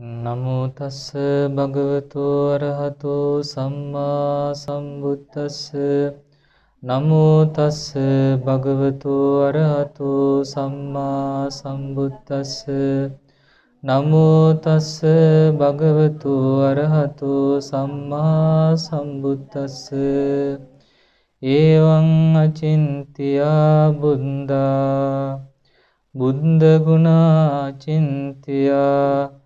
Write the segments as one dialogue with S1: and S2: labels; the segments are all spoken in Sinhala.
S1: නමෝ තස්ස භගවතු අරහතෝ සම්මා සම්බුද්දස්ස. නමෝ තස්ස භගවතු අරහතෝ සම්මා සම්බුද්දස්ස. නමෝ තස්ස භගවතු අරහතෝ සම්මා සම්බුද්දස්ස. ඒවං අචින්තියා බුද්දා බුද්ධ ගුණා චින්තියා.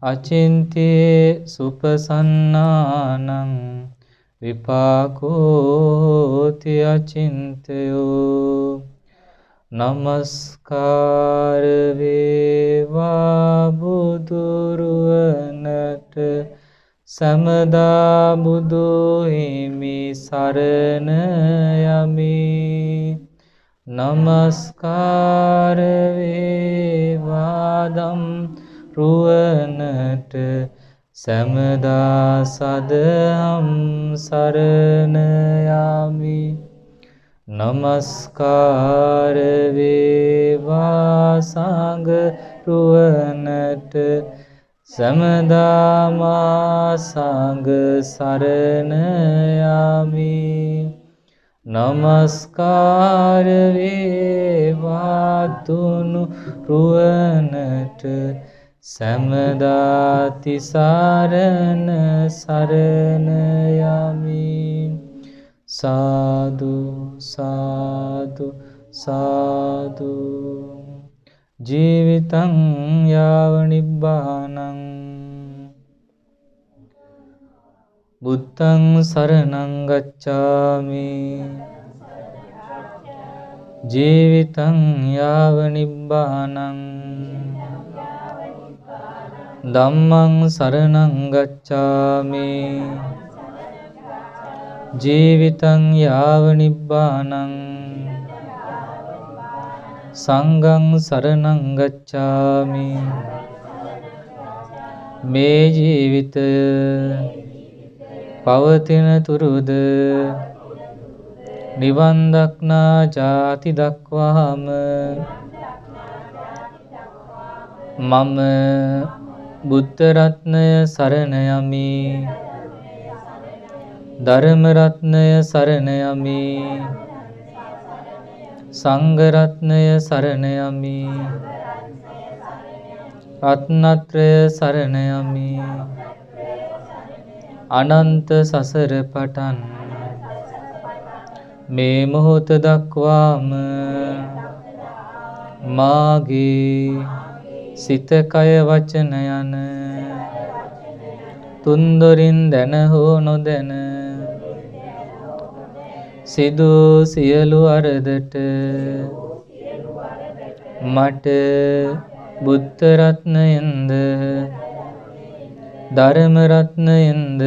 S1: අචින්තේ සුපසන්නානං විපාකෝති අචින්තයෝ. නමස්කාර වේවා බුදුරුවනට. සමදා බුදු හිමි සරණ යමි. නමස්කාර වේවා ධම් රුවනට සැමදා සදහම් සරණ යමි. නමස්කාර වේවා සංඝ රුවනට සමදා මා සංඝ සරණ යමි. නමස්කාර වේවා තුනු රුවනට සැමදාති සරණ සරණ යමි. සාදු සාදු සාදු. ජීවිතං යාව නිබ්බානං. බුද්ධං සරණං ගච්ඡාමි. ජීවිතං යාව නිබ්බානං. ධම්මං සරණං ගච්ඡාමි. ජීවිතං යාව නිබ්බානං. සංඝං සරණං ගච්ඡාමි. මේ ජීවිතය පවතින තුරුද නිවන් දක්නා ජාති දක්වාම මම බුද්ධ රත්නය සරණ යමි. ධර්ම රත්නය සරණ යමි. සංඝ රත්නය සරණ යමි. රත්නත්‍රය සරණ යමි. අනන්ත සසර පටන් මේ මොහොත දක්වාම මාගේ සිත කය වචන යන තුන්දොරින් දැන හෝ නොදැන සිදු සියලු අරදට මට බුද්ධ රත්නයෙන්ද ධර්ම රත්නයෙන්ද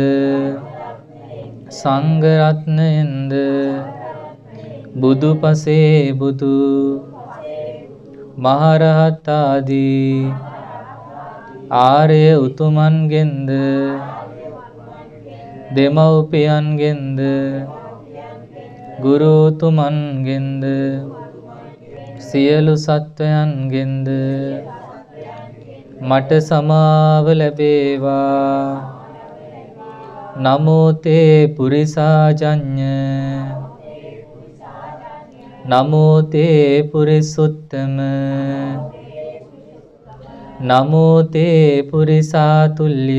S1: සංඝ රත්නයෙන්ද බුදු පසේ බුදු මහරහත් ආදී ආර්ය උතුමන්ගෙන්ද දෙමව්පියන්ගෙන්ද ගුරු උතුමන්ගෙන්ද සියලු සත්වයන්ගෙන්ද මට සමාව ලැබේවා. නමෝ තේ පුරිසාජඤ්ඤ නමෝ තේ පුරිසුත්තම. නමෝ තේ පුරිසාතුල්්‍ය.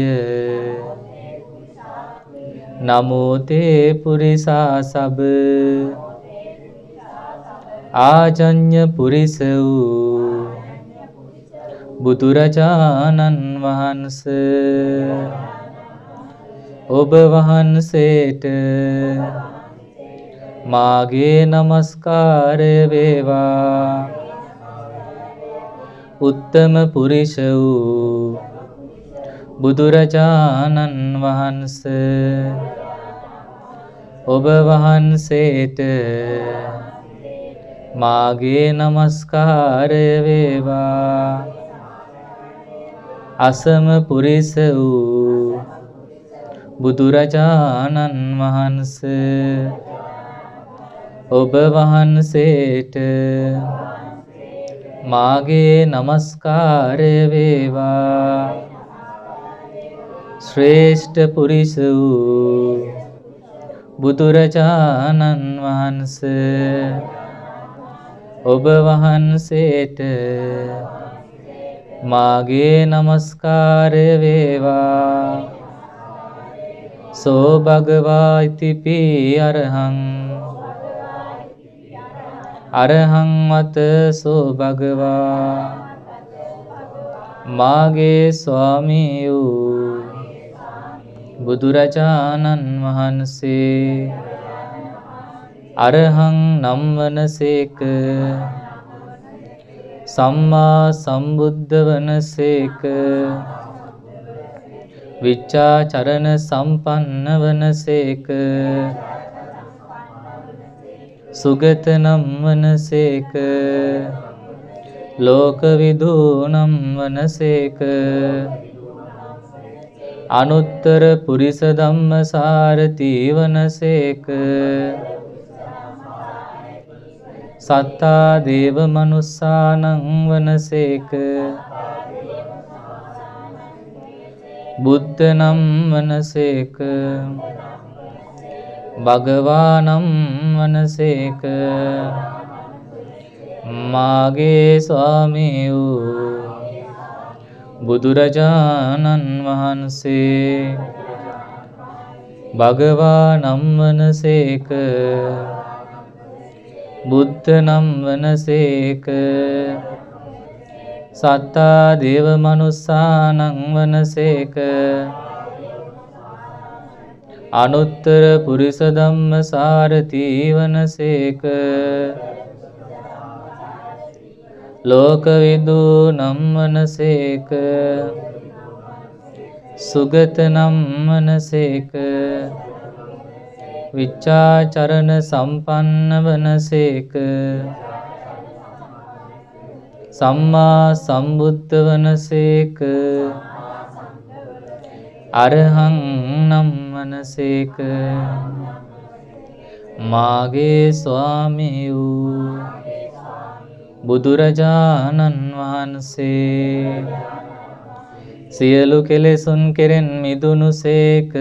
S1: නමෝ තේ පුරිසා සබ ආජඤ්‍ය පුරිස වූ බුදුරජාණන් වහන්ස. ඔබ වහන්සේට මාගේ නමස්කාරය වේවා. උත්තම පුරිෂ වූ බුදුරජාණන් වහන්ස. ඔබ වහන්සේට මාගේ නමස්කාරය වේවා. අසම පුරිස වූ බුදුරජාණන් වහන්සේ. ඔබ වහන්සේට මාගේ නමස්කාරය වේවා. ශ්‍රේෂ්ඨ පුරිස වූ බුදුරජාණන් වහන්ස ඔබ වහන්සේට මාගේ නමස්කාරය වේවා. සෝ භගවා ඉතිපි අරහං අරහං වත සෝ භගවා। මාගේ ස්වාමී වූ බුදුරජාණන් වහන්සේ। අරහං නම් වනසේක। සම්මා සම්බුද්ධ වනසේක। විච්ඡාචරණ සම්පන්න වනසේක। සුගත නම් වනසේක. ලෝකවිදු නම් වනසේක. අනුත්තර පුරිස ධම්ම සාරති වනසේක සත්තා දේව මනුස්සානං වනසේක. බුද්ධ නම් වනසේක. භගවානම් වනසේක. මාගේ ස්වාමී වූ බුදුරජාණන් වහන්සේ. භගවානම් වනසේක. බුද්ධ නම් වනසේක. සත්තා දේව මනුස්සානං වනසේක. අනුත්තර පුරිස ධම්ම සාරති වනසේක ලෝකවිදු නම් වනසේක සුගත නම් වනසේක විච්ඡාචරණ සම්පන්න වනසේක. සම්මා සම්බුද්ධ වනසේක. අරහං නම් වනසේක මාගේ ස්වාමී වූ බුදුරජාණන් වහන්සේ. සියලු කෙලෙසුන් කෙරෙන් මිදුණු සේක.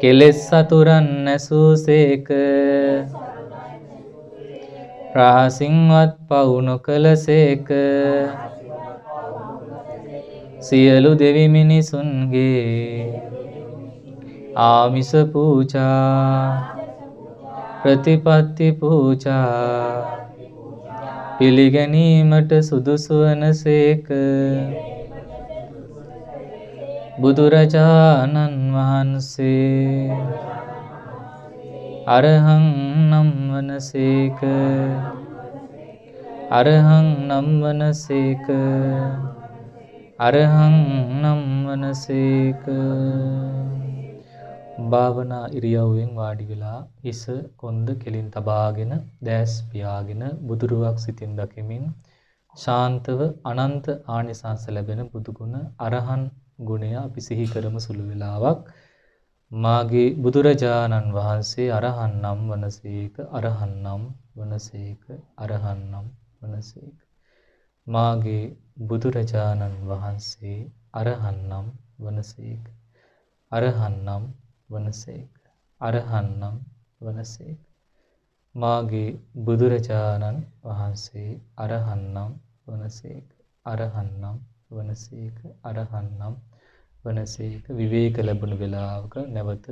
S1: කෙලෙස් සතුරන් නැසූ සේක. රහසින්වත් පවු නොකළ සේක. සියලු දෙවි මිනිසුන්ගේ ආමිස පූජා ප්‍රතිපත්ති පූජා පිළිගැනීමට සුදුසු වනසේක බුදුරජාණන් වහන්සේ අරහං නම් වනසේක අරහං නම් වනසේක අරහං නම් වනසේක. භාවනා ඉරියව්වෙන් වාඩි වෙලා හිස කොන්ද කෙලින් තබාගෙන දැස් පියාගෙන බුදුරුවක් සිතින් දකිමින් ශාන්තව අනන්ත ආනිසංස ලැබෙන බුදුගුණ අරහන් ගුණය අපි සිහි කරමු සුළු වෙලාවක්. මාගේ බුදුරජාණන් වහන්සේ අරහන් නම් වනසේක අරහන් නම් වනසේක අරහන් නම් වනසේක. මාගේ බුදුරජාණන් වහන්සේ අරහන් නම් වනසේක. අරහන් නම් වනසේක. අරහන් නම් වනසේක. මාගේ බුදුරජාණන් වහන්සේ අරහන් නම් වනසේක. අරහන් නම් වනසේක. අරහන් නම් වනසේක. විවේක ලැබුණු වෙලාවක නැවත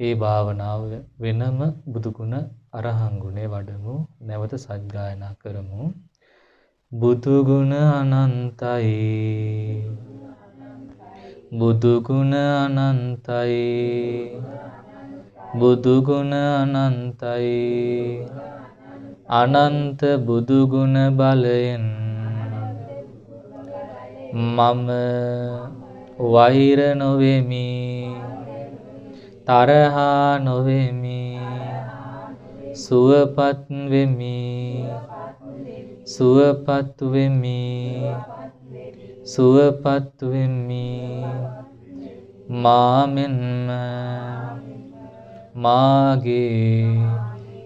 S1: ඒ භාවනාව වෙනම බුදුගුණ අරහන් ගුණේ වඩමු. නැවත සත්ගායනා කරමු. බුදුගුණ අනන්තයි. බුදුගුණ අනන්තයි. බුදුගුණ අනන්තයි. අනන්ත බුදුගුණ බලයෙන් මම වෛර නොවෙමි. තරහා නොවෙමි. සුවපත් වෙමි. සුවපත් වෙමි සුවපත් වෙමි මාමෙන්ම මාගේ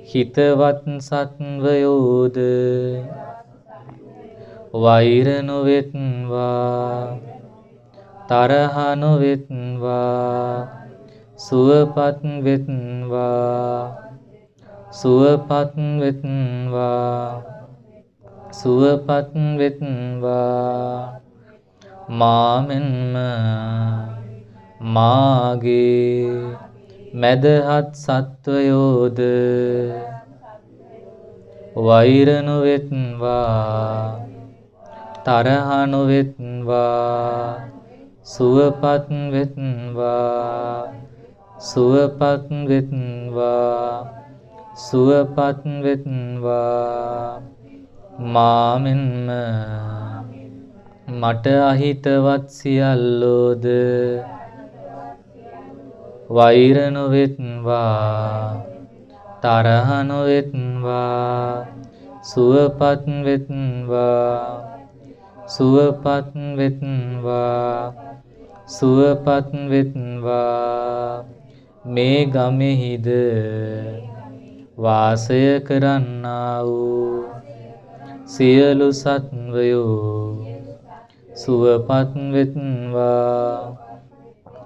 S1: හිතවත් සත්වයෝද වෛර නොවෙත්වා තරහ නොවෙත්වා සුවපත් වෙත්වා සුවපත් වෙත්වා සුවපත් වෙත්වා. මාමෙන්ම මාගේ මැදහත් සත්වයෝද වෛර නොවෙත්වා තරහ නොවෙත්වා සුවපත් වෙත්වා සුවපත් වෙත්වා සුවපත් වෙත්වා. මාමෙන්ම මට අහිතවත් සියල්ලෝද වෛර නොවෙත්වා තරහ නොවෙත්වා සුවපත් වෙත්වා සුවපත් වෙත්වා සුවපත් වෙත්වා. මේ ගමෙහිද වාසය කරන්නා වූ සියලු සත්වයෝ සුවපත් වෙත්වා.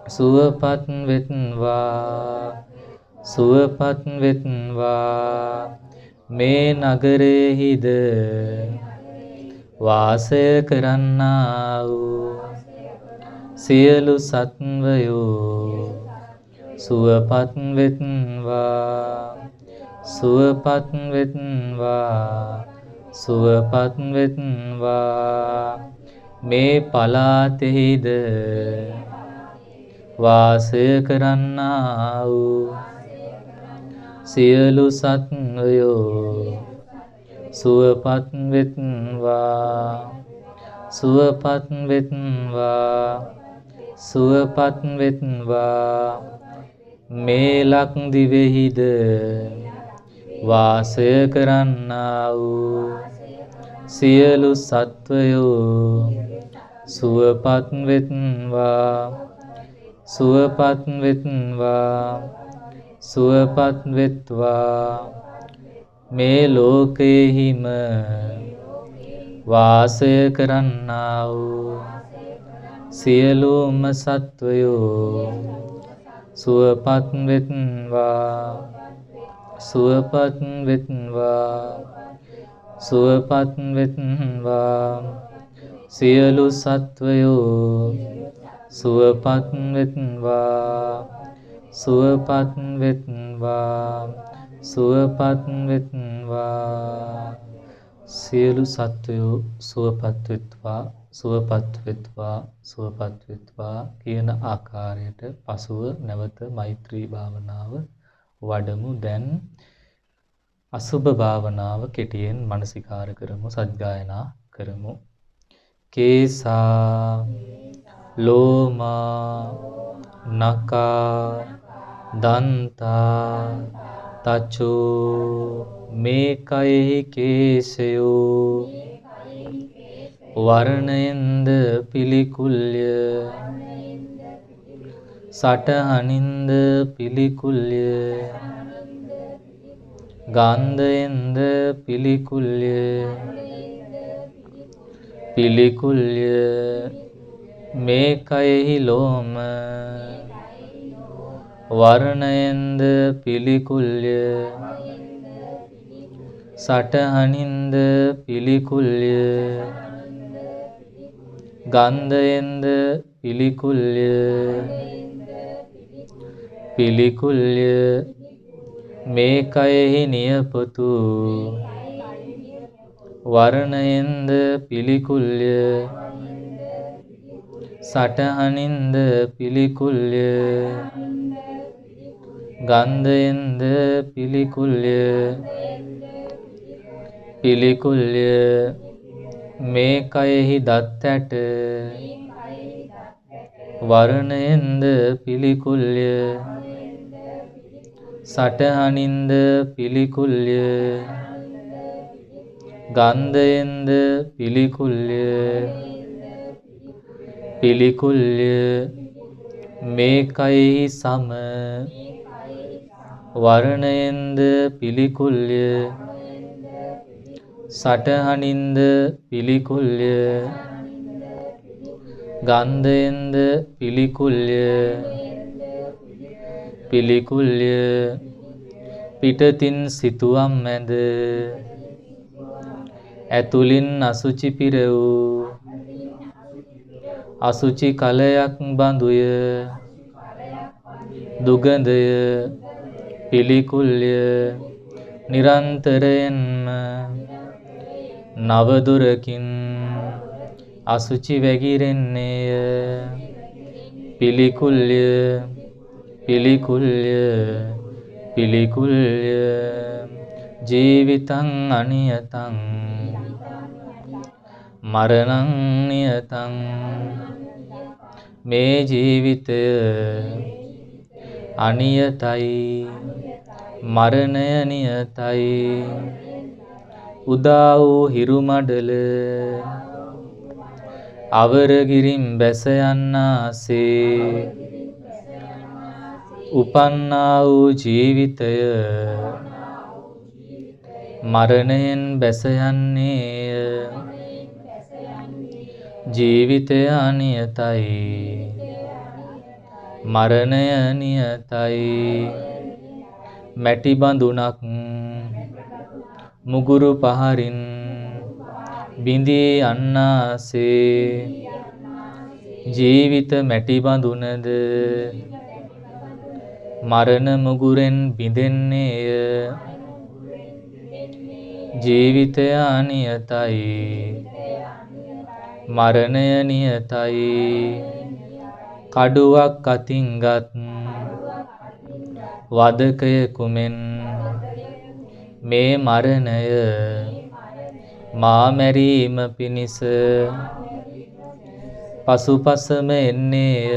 S1: සුවපත් වෙත්වා. සුවපත් වෙත්වා. මේ නගරෙහිද වාසය කරන්නා වූ සියලු සත්වයෝ සුවපත් වෙත්වා. සුවපත් වෙත්වා. සුවපත් වෙත්වා මේ පලාතෙහිද වාසය කරන්නා වූ සියලු සත්වයෝ සුවපත් වෙත්වා සුවපත් වෙත්වා සුවපත් වෙත්වා මේ ලක්දිවෙහිද වාසය කරන්නා වූ සියලු සත්වයෝ සුවපත් වෙත්වා සුවපත් වෙත්වා සුවපත් වෙත්වා. මේ ලෝකයෙහිම වාසය කරන්නා වූ සියලුම සත්වයෝ සුවපත් වෙත්වා සුවපත් වෙත්වා. සුවපත් වෙත්වා. සියලු සත්වයෝ සුවපත් වෙත්වා. සුවපත් වෙත්වා. සුවපත් වෙත්වා. සියලු සත්වයෝ සුවපත් වෙත්වා. සුවපත් වෙත්වා. සුවපත් වෙත්වා කියන ආකාරයට පසුව නැවත මෛත්‍රී භාවනාව වඩමු. දැන් අසුභ භාවනාව කෙටියෙන් මනසිකාර කරමු සජ්ජායනා කරමු. කේසා ලෝමා නකා දන්තා තචෝ මේ කයෙහි කේසයෝ. වර්ණයෙන්ද පිළිකුල්ය. සටහනින්ද පිළිකුල්ය. ගන්ධයෙන්ද පිළිකුල්ය. පිළිකුල්ය. මේ කයෙහි ලෝම. වර්ණයෙන්ද පිළිකුල්ය. සටහනින්ද පිළිකුල්ය. ගන්ධයෙන්ද පිළිකුල්ය. පිළිකුල්ය. මේ කයෙහි නියපොතු වර්ණයෙන්ද පිළිකුල්ය. සටහනින්ද පිළිකුල්ය. ගන්ධයෙන්ද පිළිකුල්ය. පිළිකුල්ය. මේ කයෙහි දත් ඇට වර්ණයෙන්ද පිළිකුල්ය. සටහනින්ද පිළිකුල්ය. ගන්ධයෙන්ද පිළිකුල්ය. පිළිකුල්ය. මේ කයෙහි සම වර්ණයෙන්ද පිළිකුල්ය. සටහනින්ද පිළිකුල්ය. ගන්ධයෙන්ද පිළිකුල්ය? පිළිකුල්ය. පිටතින් සිතුවම් මැද ඇතුලින් අසුචි පිර වූ අසුචි කලයක් බඳුය. දුගඳය. පිළිකුල්ය. නිරන්තරයෙන්ම නවදුරකින් අසුචි වැගිරෙන්නේය. පිළිකුල්ය. පිළිකුල්ය. පිළිකුල්ය. ජීවිතං අනියතං. මරණං නියතං. මේ ජීවිතය අනියතයි. මරණය නියතයි. උදා වූ හිරු මඩල අවරගිරින් බැස යන්නාසේ. උපන්නා වූ ජීවිතය. මරණයෙන් බැස යන්නේය. ජීවිතය අනියතයි. මරණය නියතයි. මැටි බඳුනක් මුගුරු පහරින් බිඳී අන්නාසේ. ජීවිත මැටි බඳුනද. මරණ මුගුරෙන් බිඳෙන්නේය. ජීවිතය අනියතයි. මරණය නියතයි. කඩුවක් අතින්ගත් වදකයකුමෙන් මේ මරණය මාමැරීම පිණිස පසුපසම එන්නේය.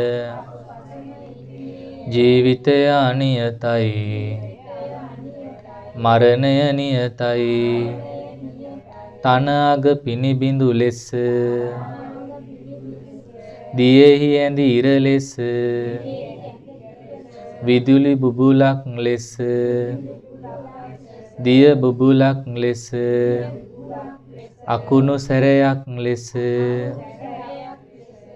S1: ජීවිතය අනියතයි. මරණය නියතයි. තනඅග පිනිබිඳු ලෙස. දියෙහි ඇඳි ඉර ලෙස. විදුලි බුබුලක් ලෙස. දිය බුබුලක් ලෙස. අකුණු සැරයක් ලෙස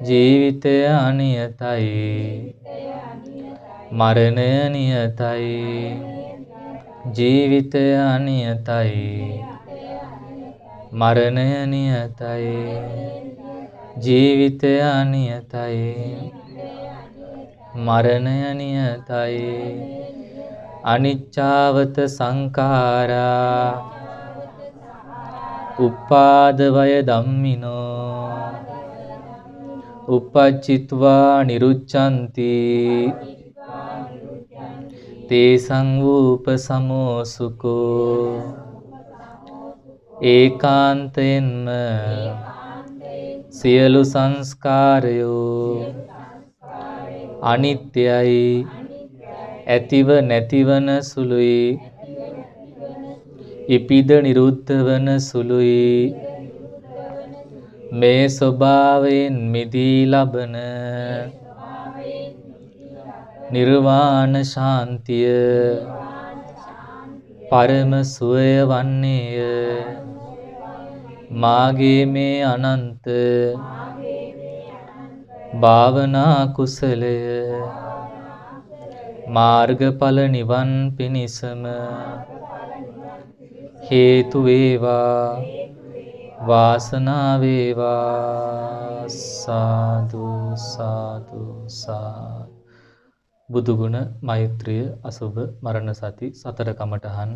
S1: ජීවිතය අනියතයි. මරණය නියතයි ජීවිතය අනියතයි. මරණය නියතයි ජීවිතය අනියතයි. මරණය නියතයි අනිච්චාවත සංඛාරා උපාදවය ධම්මිනෝ uppajjitva niruccanti තේසං වූපසමෝ සුකෝ ඒකාන්තයෙන්ම සියලු සංස්කාරයෝ අනිත්‍යයි ඇතිව නැතිවන සුළුයි. ඉපිද නිරුද්ධ වන සුළුයි. මේ ස්වභාවයෙන් මිදී ලබන නිර්වාණ ශාන්තිය. පරම සුවය වන්නේය. මාගේ මේ අනන්ත භාවනා කුසලය. මාර්ගඵල නිවන් පිණිසම හේතු වේවා වාසනාව වේවා සාදු සාදු සාදු. බුදුගුණ මෛත්‍රිය අසුබ මරණ සති සතර කමඨහන්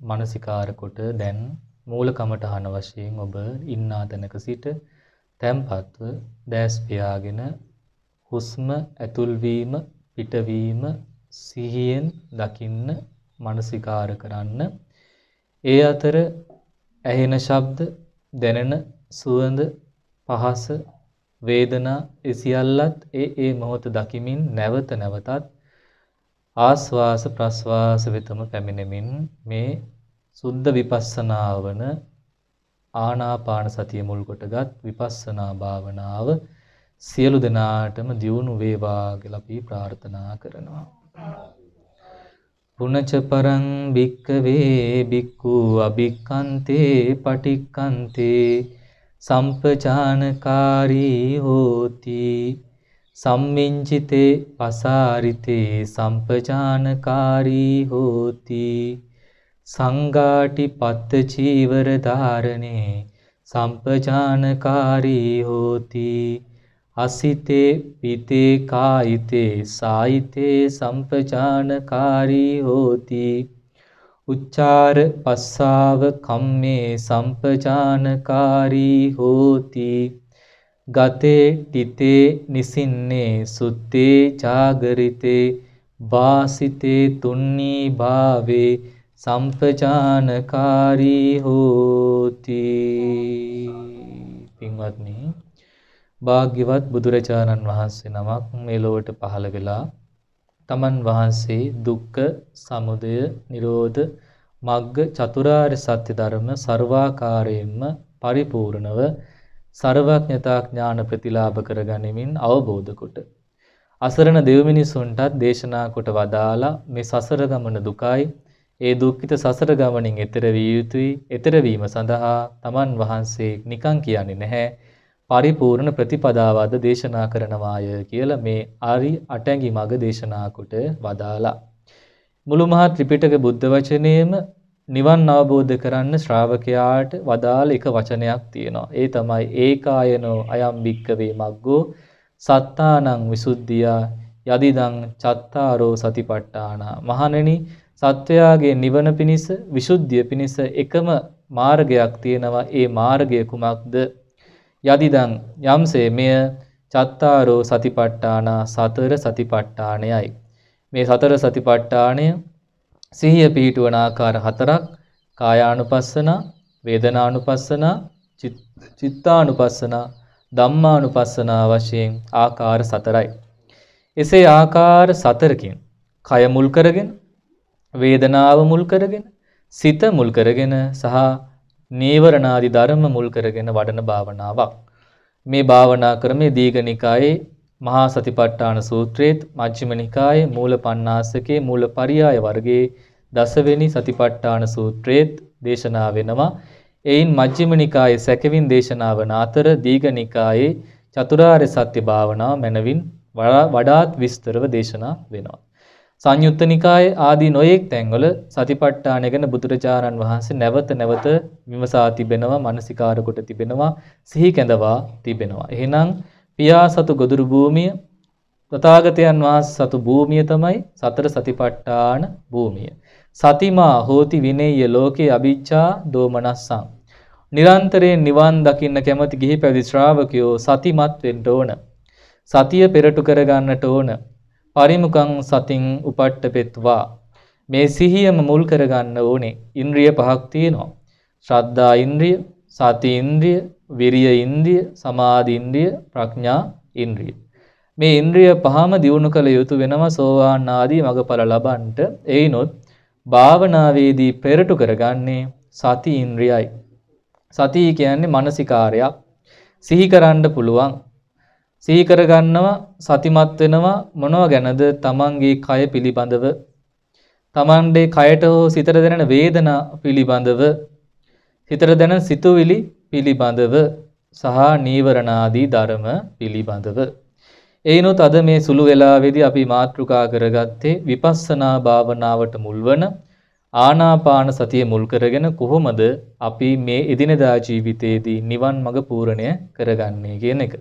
S1: මානසිකාර කොට දැන් මූල කමඨහන වශයෙන් ඔබ ඉන්නා තැනක සිට තැම්පත්ව දැස් පියාගෙන හුස්ම ඇතුල් වීම පිටවීම සිහියෙන් දකින්න මානසිකාර කරන්න ඒ අතර ඇහෙන ශබ්ද දැනෙන සුවඳ පහස වේදනා ඒ සියල්ලත් ඒ ඒ මොහොත දකිමින් නැවත නැවතත් ආස්වාස ප්‍රස්වාස වෙතම පැමිණෙමින් මේ සුද්ධ විපස්සනා වන ආනාපාන සතිය මුල් කොටගත් විපස්සනා භාවනාව සියලු දෙනාටම දියුණු වේවා කියලා අපි ප්‍රාර්ථනා කරනවා. පුනච පරං භික්කවේ භික්ඛු අභික්ඛන්තේ පටික්ඛන්තේ සම්පජානකාරී හෝති සම්මිංචිතේ පසාරිතේ සම්පජානකාරී හෝති සංගාටි පත්ත චීවර ධාරණේ සම්පජානකාරී හෝති අසිතේ පිතේ කායිතේ සායිතේ සම්පජානකාරී හෝති. උච්චාර පස්සාව කම්මේ සම්පජානකාරී හෝති. ගතේ ටිතේ නිසින්නේ සුත්තේ ජාගරිතේ වාසිතේ තුන්නී භාවේ සම්පජානකාරී හෝති. පින්වත්නි භාග්‍යවත් බුදුරජාණන් වහන්සේ නමක් මේ ලොවට පහළ වෙලා තමන් වහන්සේ දුක්ඛ සමුදය නිරෝධ මග්ග චතුරාර්ය සත්‍ය ධර්ම ਸਰවාකාරයෙන්ම පරිපූර්ණව ਸਰවඥතා ඥාන ප්‍රතිලාභ කරගනිමින් අවබෝධ කොට. අසරණ දෙව් මිනිසුන්ටත් දේශනා කොට වදාලා මේ සසර ගමන දුකයි. ඒ දුක්ඛිත සසර ගමනින් එතර විය යුතුයි. එතර වීම සඳහා තමන් වහන්සේ නිකං කියන්නේ නැහැ. පරිපූර්ණ ප්‍රතිපදාවද දේශනා කරනවාය කියලා මේ ආරි අටැඟි මග දේශනා කොට වදාලා මුළු මහත් ත්‍රිපිටක බුද්ධ වචනයේම නිවන් අවබෝධ කරන්න ශ්‍රාවකයාට වදාළ එක වචනයක් තියෙනවා. ඒ තමයි ඒකායනෝ අයම් භික්කවේ මග්ගෝ සත්තානං විසුද්ධියා යදිදං චත්තාරෝ සතිපට්ඨාන. මහණෙනි සත්වයාගේ නිවන පිණිස විසුද්ධිය පිණිස එකම මාර්ගයක් තියෙනවා. ඒ මාර්ගය කුමක්ද? යදිදං යම්සේ මෙය චත්තාරෝ සතිපට්ඨාන සතර සතිපට්ඨානයයි. මේ සතර සතිපට්ඨානය සිහිය පිහිටුවන ආකාර හතරක් කායානුපස්සන, වේදනානුපස්සන, චිත්තානුපස්සන, ධම්මානුපස්සන වශයෙන් ආකාර සතරයි. එසේ ආකාර සතරකින් කය මුල් කරගෙන, වේදනාව මුල් කරගෙන, සිත මුල් කරගෙන සහ නීවරණාදි ධර්ම මුල් කරගෙන වඩන භාවනාවක්. මේ භාවනා ක්‍රමයේ දීඝනිකායේ මහා සතිපට්ඨාන සූත්‍රයේත් මජ්ක්‍ධිම නිකායේ මූල පණ්ණාසකේ මූල පරියාය වර්ගයේ දසවෙනි සතිපට්ඨාන සූත්‍රයේත් දේශනා වෙනවා. එයින් මජ්ක්‍ධිම නිකායේ සැකවින් දේශනා වන අතර දීඝ නිකායේ චතුරාර්ය සත්‍ය භාවනාව මැනවින් වඩාත් විස්තරව දේශනා වෙනවා. සංයුත්ත නිකායේ ආදී නොයෙක් තැන්වල සතිපට්ඨාන ගැන බුදුරජාණන් වහන්සේ නැවත නැවත විමසා තිබෙනවා, මානසිකාර කොට තිබෙනවා, සිහි කැඳවා තිබෙනවා. එහෙනම් පියා සතු ගොදුරු භූමිය තථාගතයන් වහන්සේ සතු භූමිය තමයි සතර සතිපට්ඨාන භූමිය. සතිමා හෝති විනේය ලෝකේ අ비ච්ඡා දෝමනස්සං. නිරන්තරයෙන් නිවන් දකින්න කැමති ගිහි පැවිදි ශ්‍රාවකයෝ සතිමත් වෙන්න ඕන. සතිය පෙරටු කරගන්නට ඕන. පරිමුඛං සතින් උපට්ඨපෙත්වා. මේ සිහියම මුල් කරගන්න ඕනේ. ඉන්ද්‍රිය පහක් තියෙනවා. ශ්‍රද්ධා ඉන්ද්‍රිය, සති ඉන්ද්‍රිය, විරිය ඉන්ද්‍රිය, සමාධි ඉන්ද්‍රිය, ප්‍රඥා ඉන්ද්‍රිය. මේ ඉන්ද්‍රිය පහම දියුණු කළ යුතු වෙනවා සෝවාන් ආදී මගඵල ලබන්නට. එයිනොත් භාවනාවේදී පෙරටු කරගන්නේ සති ඉන්ද්‍රියයි. සතිය කියන්නේ මානසිකාරයක්. සිහි කරන්න පුළුවන්. සිහි කරගන්නවා සතිමත් වෙනවා මොනව ගැනද තමන්ගේ කය පිළිබඳව තමන්ගේ කයට හෝ සිතට දැනෙන වේදනා පිළිබඳව හිතට දැනෙන සිතුවිලි පිළිබඳව සහ නීවරණාදී ධර්ම පිළිබඳව. එයිනොත් අද මේ සුළු වෙලාවේදී අපි මාතෘකා කරගත්තේ විපස්සනා භාවනාවට මුල්වන ආනාපාන සතිය මුල් කරගෙන කොහොමද අපි මේ එදිනදා ජීවිතයේදී නිවන් මඟ පූර්ණය කරගන්නේ කියන එක.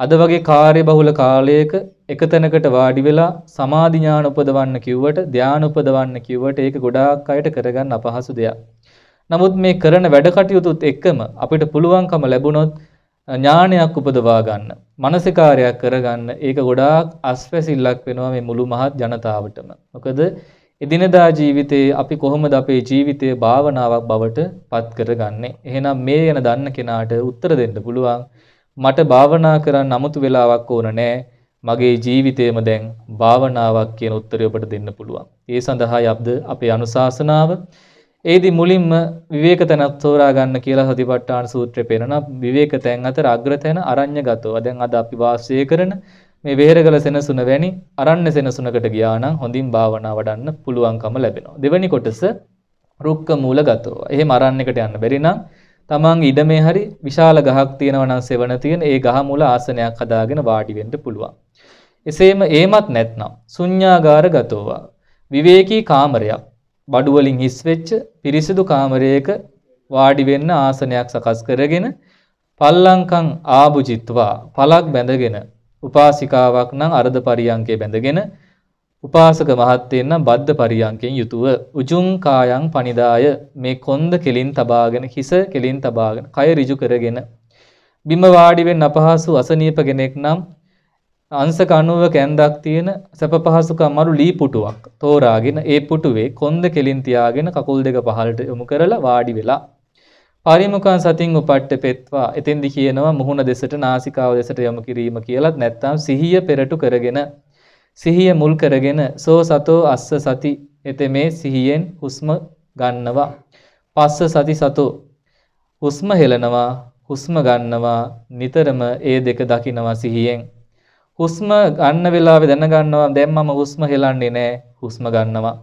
S1: අද වගේ කාර්යබහුල කාලයක එකතැනකට වාඩි වෙලා සමාධි ඥාන උපදවන්න කිව්වට ධානය උපදවන්න කිව්වට ඒක ගොඩාක් අයට කරගන්න අපහසු දෙයක්. නමුත් මේ කරන වැඩ කටයුතුත් එක්කම අපිට පුළුවන්කම ලැබුණොත් ඥානයක් උපදවා ගන්න, මානසිකාරයක් කරගන්න ඒක ගොඩාක් අස්වැසිල්ලක් වෙනවා මේ මුළු මහත් ජනතාවටම. මොකද එදිනදා ජීවිතේ අපි කොහොමද අපේ ජීවිතය භාවනාවක් බවට පත් කරගන්නේ? එහෙනම් මේ ගැන දන්න කෙනාට උත්තර දෙන්න පුළුවන්. මට භාවනා කරන්න 아무තු වෙලාවක් ඕන නෑ. මගේ ජීවිතේම දැන් භාවනාවක් කියන උත්තරය ඔබට දෙන්න පුළුවන්. ඒ සඳහායි අපද අපේ අනුශාසනාව ඒදි මුලින්ම විවේක තැනක් තෝරා ගන්න කියලා සතිපට්ඨාන සූත්‍රයේ පෙන්නන විවේක තැන් අතර අග්‍රතැන අරඤ්‍යගතව. දැන් අද අපි වාසය කරන මේ වේරගල සෙනසුන වැනි අරණ්‍ය සෙනසුනකට ගියා නම් හොඳින් භාවනා වඩන්න පුළුවන්කම ලැබෙනවා. දෙවෙනි කොටස රුක්ක මූලගතව. එහෙම අරණ්‍යකට යන්න බැරි නම් තමන්ගේ ඉඩමේ හරි විශාල ගහක් තියෙනවා නම් සෙවණ තියෙන ඒ ගහ මුල ආසනයක් හදාගෙන වාඩි වෙන්න පුළුවන්. එසේම ඒමත් නැත්නම් ශුන්‍යාගාර ගතෝවා. විවේකී කාමරයක්. බඩු වලින් හිස් වෙච්ච පිරිසිදු කාමරයක වාඩි වෙන්න ආසනයක් සකස් කරගෙන පල්ලංකම් ආභුජිත්වා. පලක් බැඳගෙන උපාසිකාවක් නම් අර්ධ පරියංකේ බැඳගෙන උපාසක මහත්තයෙන් නම් බද්ධ පරියංකෙන් යුතුව. උජුං කායං පනිදාය. මේ කොන්ද කෙලින් තබාගෙන හිස කෙලින් තබාගෙන කය ඍජු කරගෙන. බිම වාඩි වෙන්න අපහසු අසනීප කෙනෙක් නම් අංශක 90ක ඇඳක් තියෙන සැප පහසුකම් මරු ලී පුටුවක් තෝරාගෙන ඒ පුටුවේ කොන්ද කෙලින් තියාගෙන කකුල් දෙක පහළට යොමු කරලා වාඩි වෙලා. පරිමුඛං සතින් උපට්ඨ පෙත්වා. එතෙන්දි කියනවා මුහුණ දෙසට නාසිකාව දෙසට යොමු කිරීම කියලාත් නැත්නම් සිහිය පෙරටු කරගෙන සිහිය මුල් කරගෙන සෝ සතෝ අස්ස සති එතෙමේ සිහියෙන් හුස්ම ගන්නවා. පස්ස සති සතෝ. හුස්ම හෙලනවා හුස්ම ගන්නවා නිතරම ඒ දෙක දකිනවා සිහියෙන්. හුස්ම ගන්න වෙලාවේ දැනගන්නවා දැන් මම හුස්ම හෙලන්නේ නැහැ හුස්ම ගන්නවා.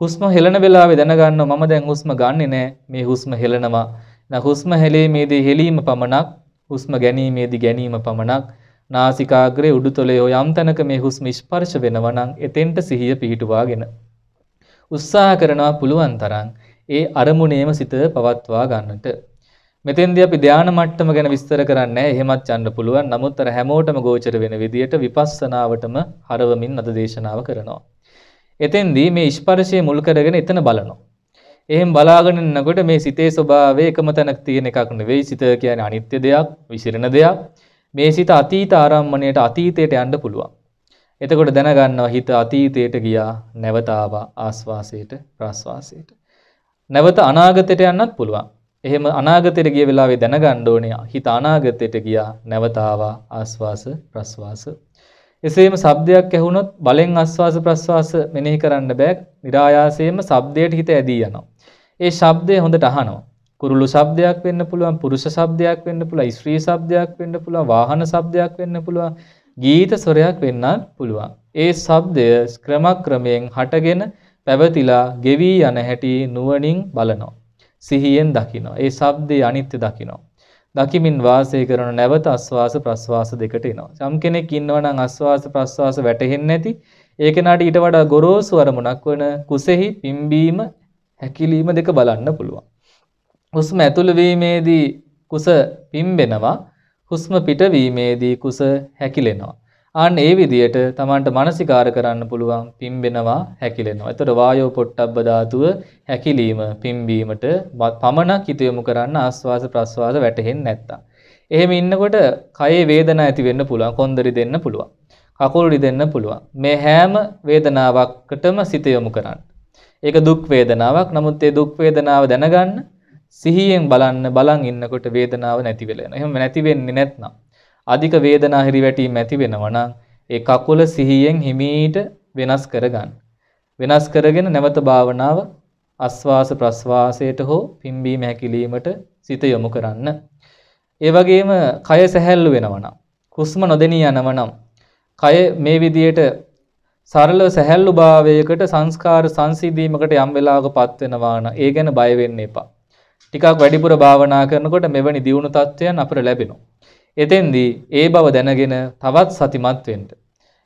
S1: හුස්ම හෙලන වෙලාවේ දැනගන්නවා මම දැන් හුස්ම ගන්නෙ නැහැ මේ හුස්ම හෙලනවා නැ හුස්ම හෙලීමේදී හෙලීම පමණක් හුස්ම ගැනීමේදී ගැනීම පමණක් නාසිකාග්‍රේ උඩුතොලේ යම් තැනක මේ හුස්ම ස්පර්ශ වෙනවා නම් එතෙන්ට සිහිය පිහිටුවාගෙන උත්සාහ කරනවා පුළුවන් තරම් ඒ අරමුණේම සිත පවත්වා ගන්නට මෙතෙන්දී අපි ධානා මට්ටම ගැන විස්තර කරන්නේ එහෙමත් යන්න පුළුවන්. නමුත් අර හැමෝටම ගෝචර වෙන විදියට විපස්සනාවටම හරවමින් අද දේශනාව කරනවා. එතෙන්දී මේ ස්පර්ශයේ මුල් කරගෙන එතන බලනවා. එහෙන් බලාගෙන ඉන්නකොට මේ සිතේ ස්වභාවය එකම තැනක තියෙන එකක් නෙවෙයි. සිත කියන්නේ අනිත්‍ය දෙයක්, විසිරෙන දෙයක්. මේ සිත අතීත ආරම්මණයට අතීතයට යන්න පුළුවන්. එතකොට දැනගන්නවා හිත අතීතයට ගියා, නැවත ආවා ආස්වාසයට, ප්‍රස්වාසයට. නැවත අනාගතයට යන්නත් පුළුවන්. එහෙම අනාගතයට ගිය වෙලාවේ දැනගන්න ඕනේ හිත අනාගතයට ගියා නැවත ආවා ආස්වාස ප්‍රස්වාස එසේම ශබ්දයක් ඇහුනොත් බලෙන් ආස්වාස ප්‍රස්වාස මෙනෙහි කරන්න බෑ નિરાයාසයෙන්ම ශබ්දයට හිත ඇදී යනවා ඒ ශබ්දය හොඳට අහනවා කුරුළු ශබ්දයක් වෙන්න පුළුවන් පුරුෂ ශබ්දයක් වෙන්න පුළුවන් ස්ත්‍රී ශබ්දයක් වෙන්න පුළුවන් වාහන ශබ්දයක් වෙන්න පුළුවන් ගීත ස්වරයක් වෙන්නත් පුළුවන් ඒ ශබ්දය ක්‍රමක්‍රමයෙන් හටගෙන පැවතිලා ගෙවි යන හැටි නුවණින් බලනවා සිහියෙන් දකිනවා. ඒ ශබ්දේ අනිත්‍ය දකිනවා. දකිමින් වාසය කරන නැවත අස්වාස ප්‍රස්වාස දෙකට එනවා. යම් කෙනෙක් ඉන්නවා නම් අස්වාස ප්‍රස්වාස වැටෙන්නේ නැති ඒ කෙනාට ඊට වඩා ගොරෝසු අරමුණක් වන කුසෙහි පිම්බීම හැකිලිම දෙක බලන්න පුළුවන්. හුස්ම ඇතුළු වීමේදී කුස පිම්බෙනවා. හුස්ම පිටවීමේදී කුස හැකිලෙනවා. අන්න ඒ විදිහට Tamanට මානසිකාර කරන්න පුළුවන් පිම්බෙනවා හැකිලෙනවා. එතකොට වායෝ පොට්ටබ්බ ධාතුව හැකිලීම පිම්බීමට පමණක් හිත යොමු කරන්න ආස්වාස ප්‍රස්වාස වැටෙන්නේ නැත්තම්. එහෙම ඉන්නකොට කයේ වේදනාව ඇති වෙන්න පුළුවන්. කොන්දරි දෙන්න පුළුවන්. කකුල් දෙන්න පුළුවන්. මේ හැම වේදනාවකටම සිත යොමු කරන්න. ඒක දුක් වේදනාවක්. නමුත් ඒ දුක් වේදනාව දැනගන්න සිහියෙන් බලන්න බලන් ඉන්නකොට වේදනාව නැති වෙලා යනවා. එහෙම නැති වෙන්නේ නැත්නම් අධික වේදනා හිරිවැටීම් ඇති වෙනවා නම් ඒ කකුල සිහියෙන් හිමීට වෙනස් කරගන්න. වෙනස් කරගෙන නැවත භාවනාව අස්වාස ප්‍රස්වාසයට හෝ පිම්බීම හැකිලීමට සිත යොමු කරන්න. ඒ වගේම කය සැහැල්ලු වෙනවා නම් හුස්ම නොදෙනී යනවා නම් කය මේ විදියට සරලව සැහැල්ලු භාවයකට සංස්කාර සංසිඳීමකට යම් වෙලාවකපත් වෙනවා නම් ඒ ගැන බය වෙන්න එපා. ටිකක් වැඩිපුර භාවනා කරනකොට මෙවැනි දියුණු තත්ත්වයන් අපිට ලැබෙනවා. එතෙන්දී ඒ බව දැනගෙන තවත් සතිමත් වෙන්න.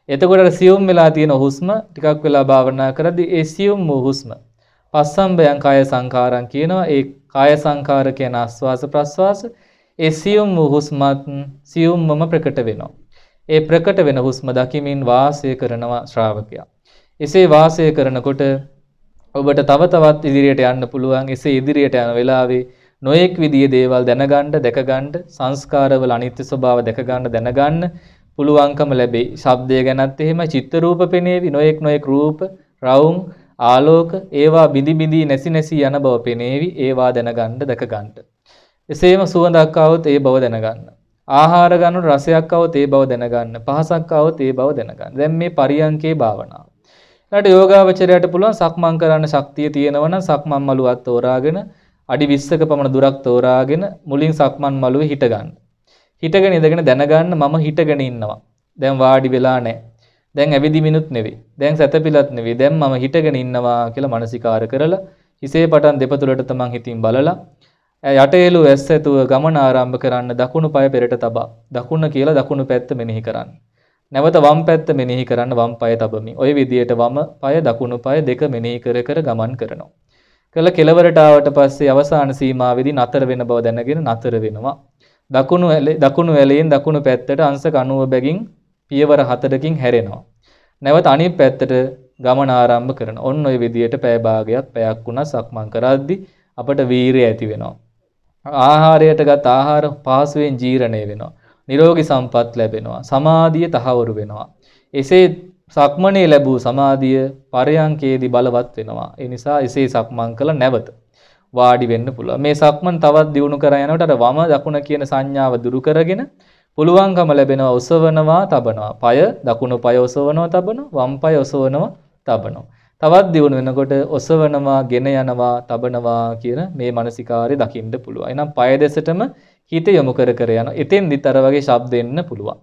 S1: එතකොට සියුම් වෙලා තියෙන හුස්ම ටිකක් වෙලා භාවනා කරද්දී ඒ සියුම් වූ හුස්ම පස්සම්බයං කාය සංකාරං කියනවා ඒ කාය සංකාර කියන ආස්වාස ප්‍රස්වාස ඒ සියුම් වූ හුස්මත් සියුම්මම ප්‍රකට වෙනවා. ඒ ප්‍රකට වෙන හුස්ම දකිමින් වාසය කරනවා ශ්‍රාවකයා. එසේ වාසය කරනකොට ඔබට තව තවත් ඉදිරියට යන්න පුළුවන් එසේ ඉදිරියට යන වෙලාවේ නොයෙක් විදිහේ දේවල් දැනගන්න දැකගන්න සංස්කාරවල අනිත්‍ය ස්වභාව දැකගන්න දැනගන්න පුළුවන්කම ලැබේ. ශබ්දය ගැනත් එහෙමයි චිත්ත රූප පෙනේවි නොයෙක් නොයෙක් රූප රවුම් ආලෝක ඒවා බිඳි බිඳි නැසි නැසි යන බව පෙනේවි ඒවා දැනගන්න දැකගන්න. එසේම සුවඳක් આવොත් ඒ බව දැනගන්න. ආහාර ගන්න රසයක් આવොත් ඒ බව දැනගන්න. පහසක් આવොත් ඒ බව දැනගන්න. දැන් මේ පරියංකේ භාවනාව. ඊට යෝගාවචරයට පුළුවන් සක්මන් කරන්න ශක්තිය තියෙනවා නම් සක්මන් මළුවක් තෝරාගෙන අඩි 20ක පමණ දුරක් තෝරාගෙන මුලින් සක්මන් මළුවේ හිට ගන්න. හිටගෙන ඉඳගෙන දැනගන්න මම හිටගෙන ඉන්නවා. දැන් වාඩි වෙලා නැහැ. දැන් ඇවිදිමිනුත් නෙවෙයි. දැන් සැතපිලත් නෙවෙයි. දැන් මම හිටගෙන ඉන්නවා කියලා මනසිකාර කරලා හිසේ පටන් දෙපතුලට තමන් හිතින් බලලා යටේලු ඇස් ඇතුව ගමන ආරම්භ කරන්න දකුණු පාය පෙරට තබා දකුණ කියලා දකුණු පැත්ත මෙනෙහි කරන්න. නැවත වම් පැත්ත මෙනෙහි කරන්න වම් පාය තබමින්. ওই විදියට වම පාය දකුණු පාය දෙක මෙනෙහි කර කර ගමන් කරනවා. කළ කෙලවරට ආවට පස්සේ අවසාන සීමාවේදී නතර වෙන බව දැනගෙන නතර වෙනවා. දකුණු දකුණු ඇලයෙන් දකුණු පැත්තට අංශක 90 බැගින් පියවර හතරකින් හැරෙනවා. නැවත අනිත් පැත්තට ගමන ආරම්භ කරන. ඔන්න ඔය විදියට පැය භාගයක් පැයක් වුණා සක්මන් කරද්දි අපට වීරිය ඇති වෙනවා. ආහාරයට ගත් ආහාර පහසුවෙන් ජීර්ණය වෙනවා. නිරෝගී සම්පත් ලැබෙනවා. සමාධිය තහවුරු වෙනවා. එසේ සක්මනේ ලැබූ සමාධිය පරයන්කේදී බලවත් වෙනවා. ඒ නිසා එසේ සක්මන් කළ නැවත වාඩි වෙන්න පුළුවන්. මේ සක්මන් තවත් දියුණු කර යනකොට අර වම දකුණ කියන සංඥාව දුරු කරගෙන පුළුවන්කම ලැබෙනවා ඔසවනවා තබනවා. পায় දකුණු পায় ඔසවනවා තබනවා. වම් পায় ඔසවනවා තබනවා. තවත් දියුණු වෙනකොට ඔසවනවා, ගෙන යනවා, තබනවා කියන මේ මානසිකාරය දකින්න පුළුවන්. එහෙනම් পায় දෙසටම හිත යොමු කර කර යන. එතෙන්දිත් අර වගේ ශබ්ද එන්න පුළුවන්.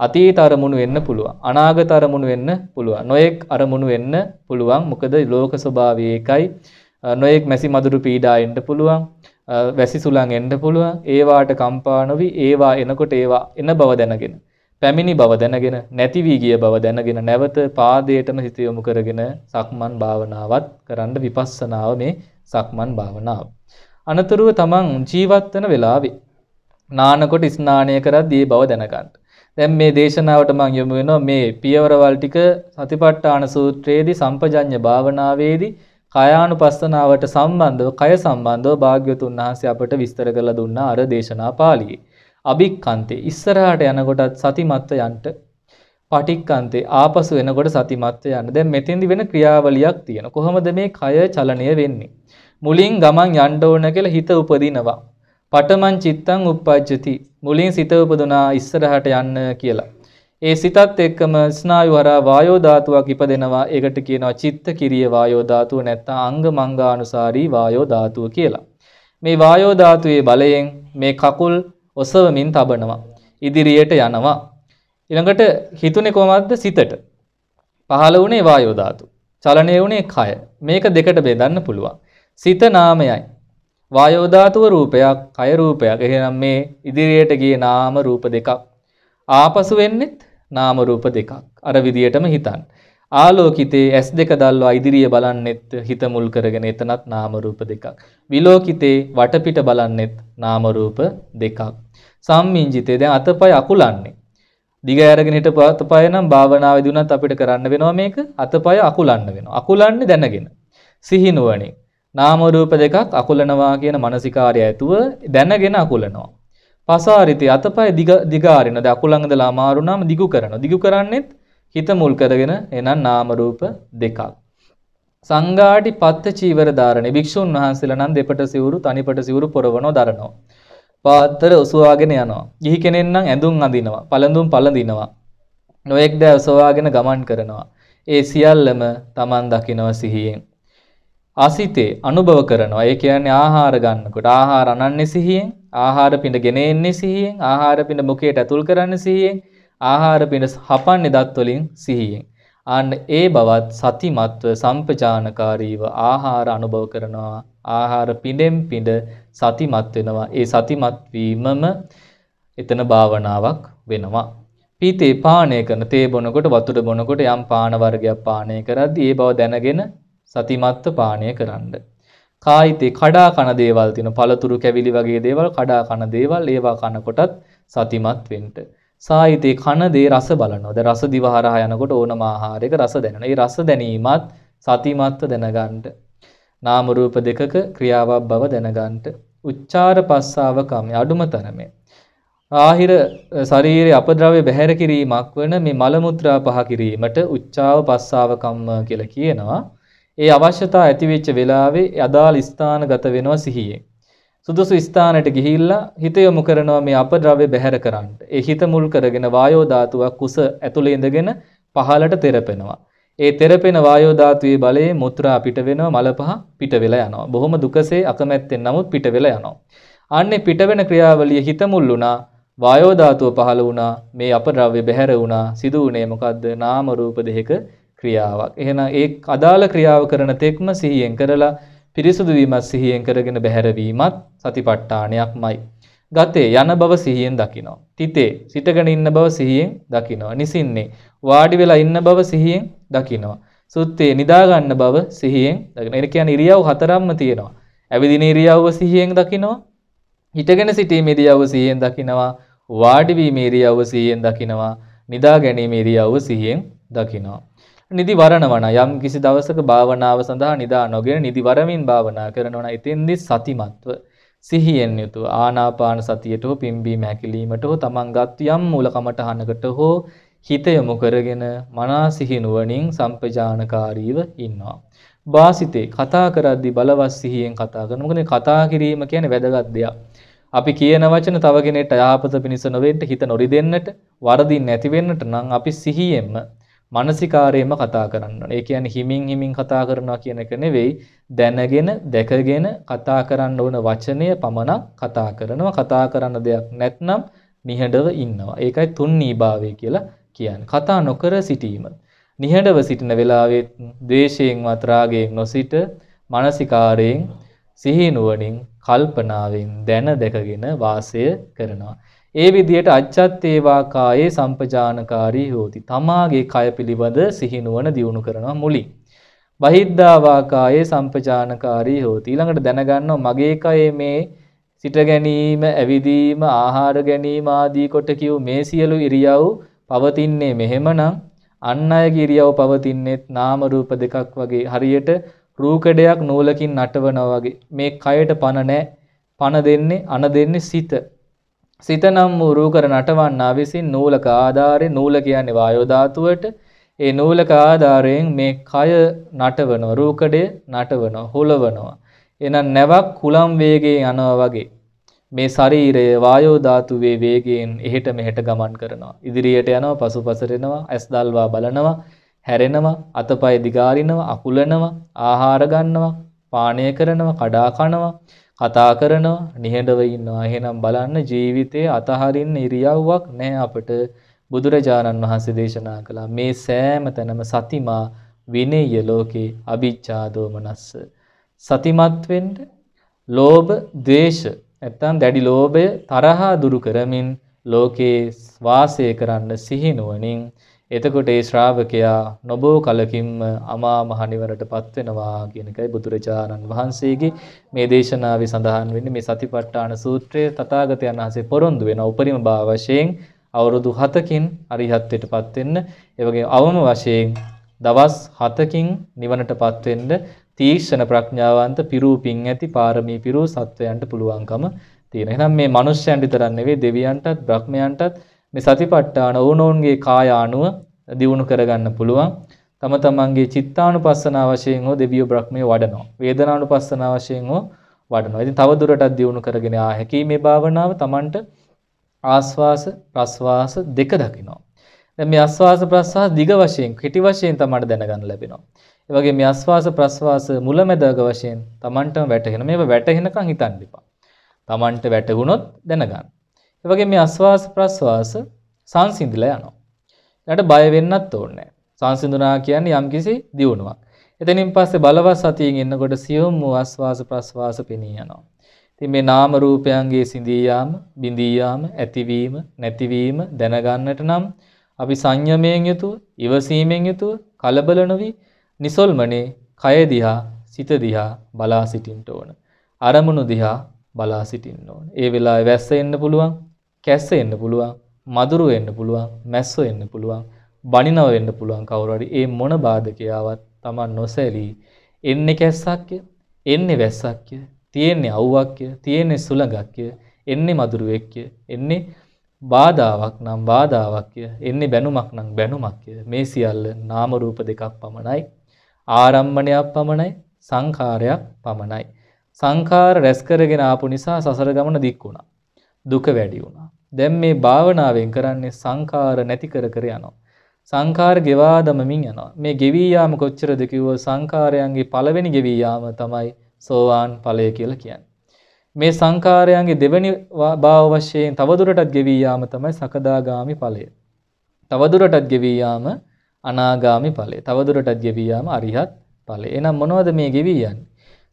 S1: අතීත අරමුණු වෙන්න පුළුවන්. අනාගත අරමුණු වෙන්න පුළුවන්. නොඑක් අරමුණු වෙන්න පුළුවන්. මොකද ලෝක ස්වභාවය ඒකයි. නොඑක් මැසි මදුරු පීඩා එන්න පුළුවන්. වැසි සුළං එන්න පුළුවන්. ඒවාට කම්පා නොවි ඒවා එනකොට ඒවා එන බව දැනගෙන පැමිණි බව දැනගෙන නැති වී ගිය බව දැනගෙන නැවත පාදයටම හිත යොමු කරගෙන සක්මන් භාවනාවත් කරන්න විපස්සනාව මේ සක්මන් භාවනාව. අනතුරුව තමන් ජීවත් වෙන වෙලාවේ නානකොට ස්නානය කරද්දී ඒ බව දැනගන්න. දැන් මේ දේශනාවට මම යොමු වෙනවා මේ පියවරවල් ටික සතිපට්ඨාන සූත්‍රයේදී සම්පජඤ්ඤ භාවනාවේදී කායානුපස්සනාවට සම්බන්ධව කය සම්බන්ධව භාග්‍යවතුන් වහන්සේ අපට විස්තර කරලා දුන්නා අර දේශනා පාළියේ. අභික්කන්තේ ඉස්සරහට යනකොටත් සතිමත්ව යන්න. පටික්කන්තේ ආපසු එනකොට සතිමත්ව යන්න. දැන් මෙතෙන්දි වෙන ක්‍රියාවලියක් තියෙන. කොහොමද මේ කය චලනය වෙන්නේ? මුලින් ගමන් යන්න ඕන කියලා හිත උපදිනවා. පටමන් චිත්තං uppajjati මුලින් සිත උපදුනා ඉස්සරහට යන්න කියලා. ඒ සිතත් එක්කම ස්නායු හරහා වායෝ ධාතුවක් ඉපදෙනවා. ඒකට කියනවා චිත්ත කිරිය වායෝ ධාතුව නැත්නම් අංග මංගානුසාරී වායෝ ධාතුව කියලා. මේ වායෝ ධාතුවේ බලයෙන් මේ කකුල් ඔසවමින් තබනවා. ඉදිරියට යනවා. ඊළඟට හිතුනේ කොහොමද සිතට? පහළ වුණේ වායෝ ධාතු. චලනය වුණේ කය. මේක දෙකට බෙදන්න පුළුවන්. සිත නාමයයි. වායෝ ධාතුව රූපයක්, කය රූපයක්. එහෙනම් මේ ඉදිරියට ගියේ නාම රූප දෙකක්. ආපසු වෙන්නෙත් නාම රූප දෙකක්. අර විදියටම හිතන්න. ආලෝකිතේ S2 දල්වා ඉදිරිය බලන්නෙත් හිත මුල් කරගෙන එතනත් නාම රූප දෙකක්. විලෝකිතේ වටපිට බලන්නෙත් නාම රූප දෙකක්. සම්මිංජිතේ දැන් අතපය අකුලන්නේ. දිග ඇරගෙන හිටපු අතපය නම් භාවනාවේදී උනත් අපිට කරන්න වෙනවා මේක අතපය අකුලන්න වෙනවා. අකුලන්නේ දැනගෙන. සිහිනුවණින්. නාම රූප දෙකක් අකුලනවා කියන මානසිකාරය ඇතුව දැනගෙන අකුලනවා. පසාරිතේ අතපය දිග දිගාරින. දැන් අකුලන් ඉඳලා අමාරු නම් දිගු කරනවා. දිගු කරන්නේත් හිත මුල් කරගෙන එනන් නාම රූප දෙකක්. සංඝාටි පත්ත චීවර ධාරණේ භික්ෂුන් වහන්සේලා නම් දෙපට සිවුරු තනිපට සිවුරු පොරවනෝ දරනවා. පාත්තර ඔසවාගෙන යනවා. ගිහි කෙනෙක් නම් ඇඳුම් අඳිනවා. පළඳුම් පළඳිනවා. නොඑක් දෑ ඔසවාගෙන ගමන් කරනවා. ඒ සියල්ලම Taman දකිනවා සිහියෙන්. අසිතේ අනුභව කරනවා. ඒ කියන්නේ ආහාර ගන්නකොට ආහාර අනන්නේ සිහියෙන්, ආහාර පිඬ ගෙන එන්නේ සිහියෙන්, ආහාර පිඬ මුඛයට ඇතුල් කරන්නේ සිහියෙන්, ආහාර පිඬ හපන්නේ දත් වලින් සිහියෙන්. අන්න ඒ බවත් සතිමත්ව සම්පජානකාරීව ආහාර අනුභව කරනවා. ආහාර පිඬෙන් පිඬ සතිමත් වෙනවා. ඒ සතිමත් වීමම එතන භාවනාවක් වෙනවා. පීතේ පානය කරන තේ බොනකොට වතුර බොනකොට යම් පාන වර්ගයක් පානය කරද්දී ඒ බව දැනගෙන සතිමත්ව පානය කරන්න. කායිතේ කඩා කන දේවල් තියෙන පළතුරු කැවිලි වගේ දේවල් කඩා කන දේවල් ඒවා කනකොටත් සතිමත් වෙන්න. සාහිතේ කන දේ රස බලනවා. දැන් රස දිව හරහා යනකොට ඕනම ආහාරයක රස දැනෙනවා. ඒ රස දැනීමත් සතිමත්ව දැනගන්න. නාම රූප දෙකක ක්‍රියාවක් බව දැනගන්න. උච්චාර පස්සාව කම අඩුම තරමේ. ආහිර ශරීරයේ අපද්‍රව්‍ය බැහැර කිරීමක් වන මේ මල මුත්‍රා පහ කිරීමට උච්චාව පස්සාව කම්ම කියලා කියනවා. ඒ අවශ්‍යතාව ඇති වෙච්ච වෙලාවේ අදාළ ස්ථානගත වෙනවා සිහියෙන්. සුදුසු ස්ථානයට ගිහිල්ලා හිත යොමු කරනවා මේ අපද්‍රව්‍ය බැහැර කරන්න. ඒ හිත මුල් කරගෙන වායෝ ධාතුවක් කුස ඇතුලේ ඉඳගෙන පහළට තෙරපෙනවා. ඒ තෙරපෙන වායෝ ධාතුවේ බලයෙන් මුත්‍රා පිට වෙනවා මල පහ පිට වෙලා යනවා. බොහොම දුකසේ අකමැත්තෙන් නමුත් පිට වෙලා යනවා. අන්නේ පිට වෙන ක්‍රියාවලිය හිත මුල් වුණා. වායෝ ධාතුව පහළ වුණා. මේ අපද්‍රව්‍ය බැහැර වුණා. සිදු වුණේ මොකද්ද? නාම රූප දෙක ක්‍රියාවක්. එහෙනම් ඒ අදාළ ක්‍රියාව කරන තෙක්ම සිහියෙන් කරලා පිරිසුදු වීමත් සිහියෙන් කරගෙන බැහැරවීමත් සතිපට්ඨානයක්මයි. ගතේ යන බව සිහියෙන් දකිනවා. තිතේ සිටගෙන ඉන්න බව සිහියෙන් දකිනවා. නිසින්නේ වාඩි වෙලා ඉන්න බව සිහියෙන් දකිනවා. සුත්තේ නිදා ගන්න බව සිහියෙන් දකිනවා. ඒ කියන්නේ ඉරියව් හතරක්ම තියෙනවා. ඇවිදින ඉරියව්ව සිහියෙන් දකිනවා. හිටගෙන සිටීමේ ඉරියව්ව සිහියෙන් දකිනවා. වාඩි වීමේ ඉරියව්ව සිහියෙන් දකිනවා. නිදා ගැනීම ඉරියව්ව සිහියෙන් දකිනවා. නිදි වරණවන යම් කිසි දවසක භාවනාව සඳහා නිදා නොගෙන නිදි වරමින් භාවනා කරනවා නම් එතෙන්දී සතිමත්ව සිහියෙන් යුතුව ආනාපාන සතියට හෝ පිම්බීම හැකිලීමට හෝ තමන්ගත් යම් මූලකමටහනකට හෝ හිත යොමු කරගෙන මනා සිහි නුවණින් සම්පජානකාරීව ඉන්නවා. වාසිතේ කතා කරද්දී බලවත් සිහියෙන් කතා කරනවා. මොකද කතා කිරීම කියන්නේ වැදගත් දෙයක්. අපි කියන වචන තව කෙනෙක්ට යහපත පිණිස නොවෙන්න හිත නොරිදෙන්නට වරදින් නැති වෙන්නට නම් අපි සිහියෙන්ම මානසිකාරයෙන්ම කතා කරන්න ඕනේ. ඒ කියන්නේ හිමින් හිමින් කතා කරනවා කියන එක නෙවෙයි දැනගෙන දැකගෙන කතා කරන්න ඕන වචනය පමණක් කතා කරනවා. කතා කරන්න දෙයක් නැත්නම් නිහඬව ඉන්නවා. ඒකයි තුන්නීභාවය කියලා කියන්නේ. කතා නොකර සිටීම. නිහඬව සිටින වෙලාවේ ද්වේෂයෙන් රාගයෙන් නොසිට මානසිකාරයෙන් සිහි නුවණින් කල්පනාවෙන් දැන දැකගෙන වාසය කරනවා. ඒ විදිහට අච්චත්තේවා කායේ සම්පජානකාරී හෝති. තමාගේ කය පිළිබඳ සිහි නුවණ දියුණු කරනවා මුලින්. බහිද්ධාවා කායේ සම්පජානකාරී හෝති. ඊළඟට දැනගන්නවා මගේ කයේ මේ සිට ගැනීම, ඇවිදීම, ආහාර ගැනීම ආදී කොට කියු මේ සියලු ඉරියව් පවතින්නේ මෙහෙමනම් අන් අයගේ ඉරියව් පවතින්නේත් නාම රූප දෙකක් වගේ හරියට රූකඩයක් නූලකින් නටවනවා වගේ මේ කයට පණ නැහැ පණ දෙන්නේ අන දෙන්නේ සිත සිත නම් වූ රූකර නටවන්නා විසින් නූලක ආධාරයෙන් නූල කියන්නේ වායෝ ධාතුවට. ඒ නූලක ආධාරයෙන් මේ කය නටවනවා රූකඩය නටවනවා හුලවනවා. එහෙනම් නැවක් කුලම් වේගයෙන් යනවා වගේ මේ ශරීරය වායෝ ධාතුවේ වේගයෙන් එහෙට මෙහෙට ගමන් කරනවා. ඉදිරියට යනවා, පසුපසට එනවා, ඇස් දල්වා බලනවා, හැරෙනවා, අතපය දිගාරිනවා, අකුලනවා, ආහාර ගන්නවා, පානය කරනවා, කඩා කනවා, කතා කරනවා, නිහඬව ඉන්නවා. එහෙනම් බලන්න ජීවිතයේ අතහරින්න ඉරියව්වක් නැහැ අපට. බුදුරජාණන් වහන්සේ දේශනා කළා මේ සෑම තැනම සතිමා විනේය ලෝකේ අභිච්ඡා දෝමනස්ස සතිමත් වෙන්න ලෝභ, ද්වේෂ නැත්තම් දැඩි ලෝභය තරහා දුරු කරමින් ලෝකේ වාසය කරන්න සිහිනුවණින් එතකොට ඒ ශ්‍රාවකයා නොබෝ කලකින්ම අමා මහ නිවනටපත් වෙනවා කියන එකයි බුදුරජාණන් වහන්සේගේ මේ දේශනාවේ සඳහන් වෙන්නේ මේ සතිපට්ඨාන සූත්‍රයේ තථාගතයන් වහන්සේ පොරොන්දු වෙන උපරිම භාව වශයෙන් අවුරුදු 7කින් අරිහත්ත්වයටපත් වෙන්න ඒ වගේම අවම වශයෙන් දවස් 7කින් නිවනටපත් වෙන්න තීක්ෂණ ප්‍රඥාවන්ත පිරූපින් ඇති පාරමී පිරූ සත්වයන්ට පුළුවන්කම තියෙන. එහෙනම් මේ මිනිස්යන්ට විතරක් නෙවෙයි දෙවියන්ටත් බ්‍රහ්මයන්ටත් මේ සතිපට්ඨාන ඕනෝන්ගේ කාය ආනුව දියුණු කරගන්න පුළුවන්. තම තමන්ගේ චිත්තානුපස්සනාව වශයෙන් හෝ දෙවියෝ බ්‍රහ්මයේ වඩනවා. වේදනානුපස්සනාව වශයෙන් හෝ වඩනවා. ඉතින් තව දුරටත් දියුණු කරගෙන ආ හැකි මේ භාවනාව තමන්ට ආස්වාස ප්‍රස්වාස දෙක දකිනවා. දැන් මේ ආස්වාස ප්‍රස්වාස දිග වශයෙන් කෙටි වශයෙන් තමයි දැනගන්න ලැබෙනවා. ඒ වගේ මේ ආස්වාස ප්‍රස්වාස මුලැමැදක වශයෙන් Tamanටම වැටහෙන මේව වැටහෙනකන් හිතන්න එපා. Tamanට වැටහුනොත් දැනගන්න. ඒ වගේ මේ ආස්වාස ප්‍රස්වාස සංසිඳිලා යනවා. ඊට බය වෙන්නත් ඕනේ සංසිඳුනා කියන්නේ යම්කිසි දියුණුවක්. එතනින් පස්සේ බලවත් සතියෙන් එන්නකොට සියුම් වූ ආස්වාස ප්‍රස්වාස පෙනී යනවා. ඉතින් මේ නාම රූපයන්ගේ සිඳී යාම, බිඳී යාම, ඇතිවීම, නැතිවීම දැනගන්නට නම් අපි සංයමයෙන් යුතුව, ඉවසීමෙන් යුතුව, කලබල නොවි නිසොල්මනේ කය දිහා, සිත දිහා බලා සිටින්න ඕන. අරමුණු දිහා බලා සිටින්න ඕන. ඒ වෙලාවේ වැස්ස එන්න පුළුවන්, කැස්ස එන්න පුළුවන්, මදුරු එන්න පුළුවන්, මැස්සෝ එන්න පුළුවන්, බනිනව වෙන්න පුළුවන් කවුරු හරි. ඒ මොන බාධකයාවත් Taman නොසැලී එන්නේ කැස්සක්ය, එන්නේ වැස්සක්ය, තියෙන්නේ අවුවක්ය, තියෙන්නේ සුළඟක්ය, එන්නේ මදුරුවෙක්ය, එන්නේ බාධාවක් නම් බාධාවක්ය එන්නේ බැනුමක් නම් බැනුමක්ය. මේ සියල්ල නාම රූප දෙකක් පමණයි ආරම්මණයක් පමණයි සංඛාරයක් පමණයි. සංඛාර රැස් කරගෙන ආපු නිසා සසර ගමන දික් වුණා. දුක වැඩි වුණා. දැන් මේ භාවනාවෙන් කරන්නේ සංඛාර නැති කර කර යනවා සංඛාර ගෙවා දමමින් යනවා මේ ගෙවී යාම කොච්චරද කිව්වොත් සංඛාරයන්ගේ පළවෙනි ගෙවී යාම තමයි සෝවාන් ඵලය කියලා කියන්නේ මේ සංඛාරයන්ගේ දෙවනි භාව වශයෙන් තවදුරටත් ගෙවී යාම තමයි සකදාගාමි ඵලය. තවදුරටත් ගෙවී යාම අනාගාමි ඵලය. තවදුරටත් ගෙවී යාම අරිහත් ඵලය. එහෙනම් මොනවද මේ ගෙවී යන්නේ?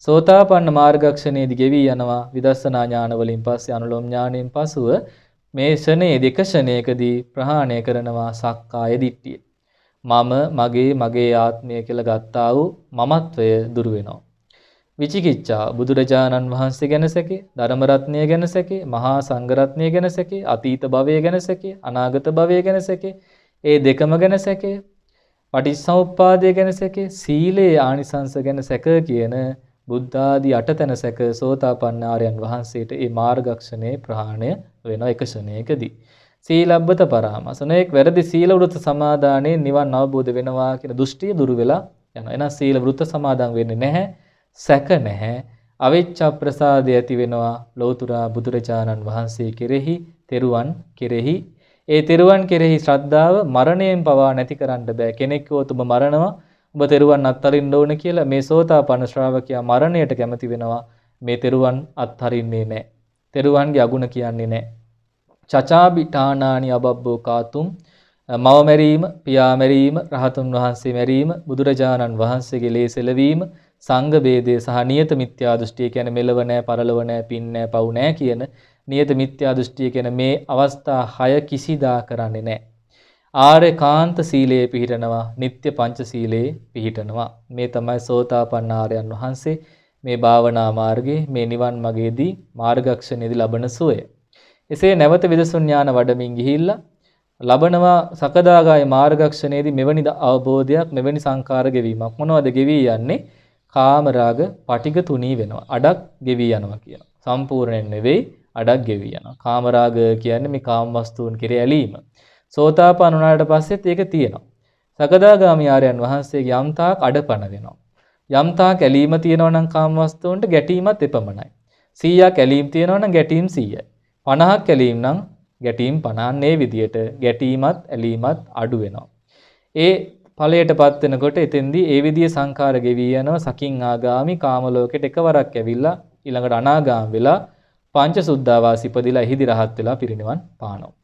S1: සෝතාපන්න මාර්ගක්ෂණයේදී ගෙවි යනවා විදර්ශනා ඥාන වලින් පස්සේ අනුලෝම ඥාණයෙන් පසුව මේ ෂණයේ දෙක ෂණයකදී ප්‍රහාණය කරනවා සක්කාය දිට්ඨිය. මම මගේ මගේ ආත්මය කියලා ගත්තා වූ මමත්වය දුරු වෙනවා. විචිකිච්ඡා බුදුරජාණන් වහන්සේ ගැන සැකේ, ධර්ම රත්නය ගැන සැකේ, මහා සංඝ රත්නය ගැන සැකේ, අතීත භවය ගැන සැකේ, අනාගත භවය ගැන සැකේ, ඒ දෙකම ගැන සැකේ, පටිච්චසමුප්පාදය ගැන සැකේ, සීලේ ආනිසංස ගැන සැක කියන බුද්ධ ආදී අටතන සැක සෝතාපන්න ආර්යයන් වහන්සේට ඒ මාර්ගක්ෂණේ ප්‍රහාණය වෙන එක ශරණයකදී. සීලබ්බත පරාමසනෙක් වැරදි සීල වෘත සමාදානයේ නිවන් අවබෝධ වෙනවා කියන දෘෂ්ටිය දුරු වෙලා යනවා. එහෙනම් සීල වෘත සමාදන් වෙන්නේ නැහැ. සැක නැහැ. අවිච්ඡ ප්‍රසාදය ඇති වෙනවා ලෞතුරා බුදුරජාණන් වහන්සේ කෙරෙහි, තෙරුවන් කෙරෙහි. ඒ තෙරුවන් කෙරෙහි ශ්‍රද්ධාව මරණයෙන් පවා නැති කරන්න බෑ. කෙනෙක් ඔබ මරණවා ඔබ තෙරුවන් අත්හරින්න ඕන කියලා මේ සෝතාපන්න ශ්‍රාවකයා මරණයට කැමති වෙනවා. මේ තෙරුවන් අත්හරින්නේ නැහැ. තෙරුවන්ගේ අගුණ කියන්නේ නැහැ. චචාබිඨානානි අබබ්බෝ කාතුම් මව මැරීම, පියා මැරීම, රහතුන් වහන්සේ මැරීම, බුදුරජාණන් වහන්සේගේ ලේ සෙලවීම, සංඝ ભેදය සහ නියත මිත්‍යා දෘෂ්ටිය කියන්නේ මෙලව නැහැ, පරලව නැහැ, පින් නැහැ, පව් නැහැ කියන නියත මිත්‍යා දෘෂ්ටිය කියන මේ අවස්ථා 6 කිසිදා කරන්නේ නැහැ. ආර්යකාන්ත සීලයේ පිහිටනවා, නিত্য පංච සීලයේ පිහිටනවා. මේ තමයි සෝතාපන්න ආර්යයන් වහන්සේ මේ භාවනා මාර්ගයේ මේ නිවන් මගේදී මාර්ගක්ෂණයේදී ලබන සුවය. එසේ නැවත විදසුන් ඥාන වඩමින් ගිහිල්ලා ලබනවා සකදාගාය මාර්ගක්ෂණයේදී මෙවැනි අවබෝධයක් මෙවැනි සංකාර ගෙවීමක්. මොනවද ගෙවී යන්නේ? කාමරාග පටිග තුනී වෙනවා. අඩක් ගෙවී යනවා කියනවා. සම්පූර්ණයෙන් නෙවෙයි අඩක් ගෙවී යනවා. කාමරාග කියන්නේ මේ කාම වස්තුන් කෙරේ ඇලීම. සෝතාපන්න වුණාට පස්සෙත් ඒක තියෙනවා සකදාගාමී ආර්යයන් වහන්සේගේ යම්තාක් අඩපණ වෙනවා යම්තාක් ඇලීම තියෙනවා නම් කාම වස්තුන්ට ගැටීමත් එපමණයි 100ක් ඇලීම් තියෙනවා නම් ගැටීම් 100යි 50ක් ඇලීම් නම් ගැටීම් 50 ඒ විදියට ගැටීමත් ඇලීමත් අඩු වෙනවා. ඒ ඵලයටපත් වෙනකොට එතෙන්දී ඒ විදිය සංඛාර ගෙවි යනවා සකින් ආගාමි කාම ලෝකෙට එකවරක් ඇවිල්ලා ඊළඟට අනාගාම වෙලා පංච සුද්ධාවාස ඉපදිලා එහිදි රහත් වෙලා පිරිනිවන් පානවා.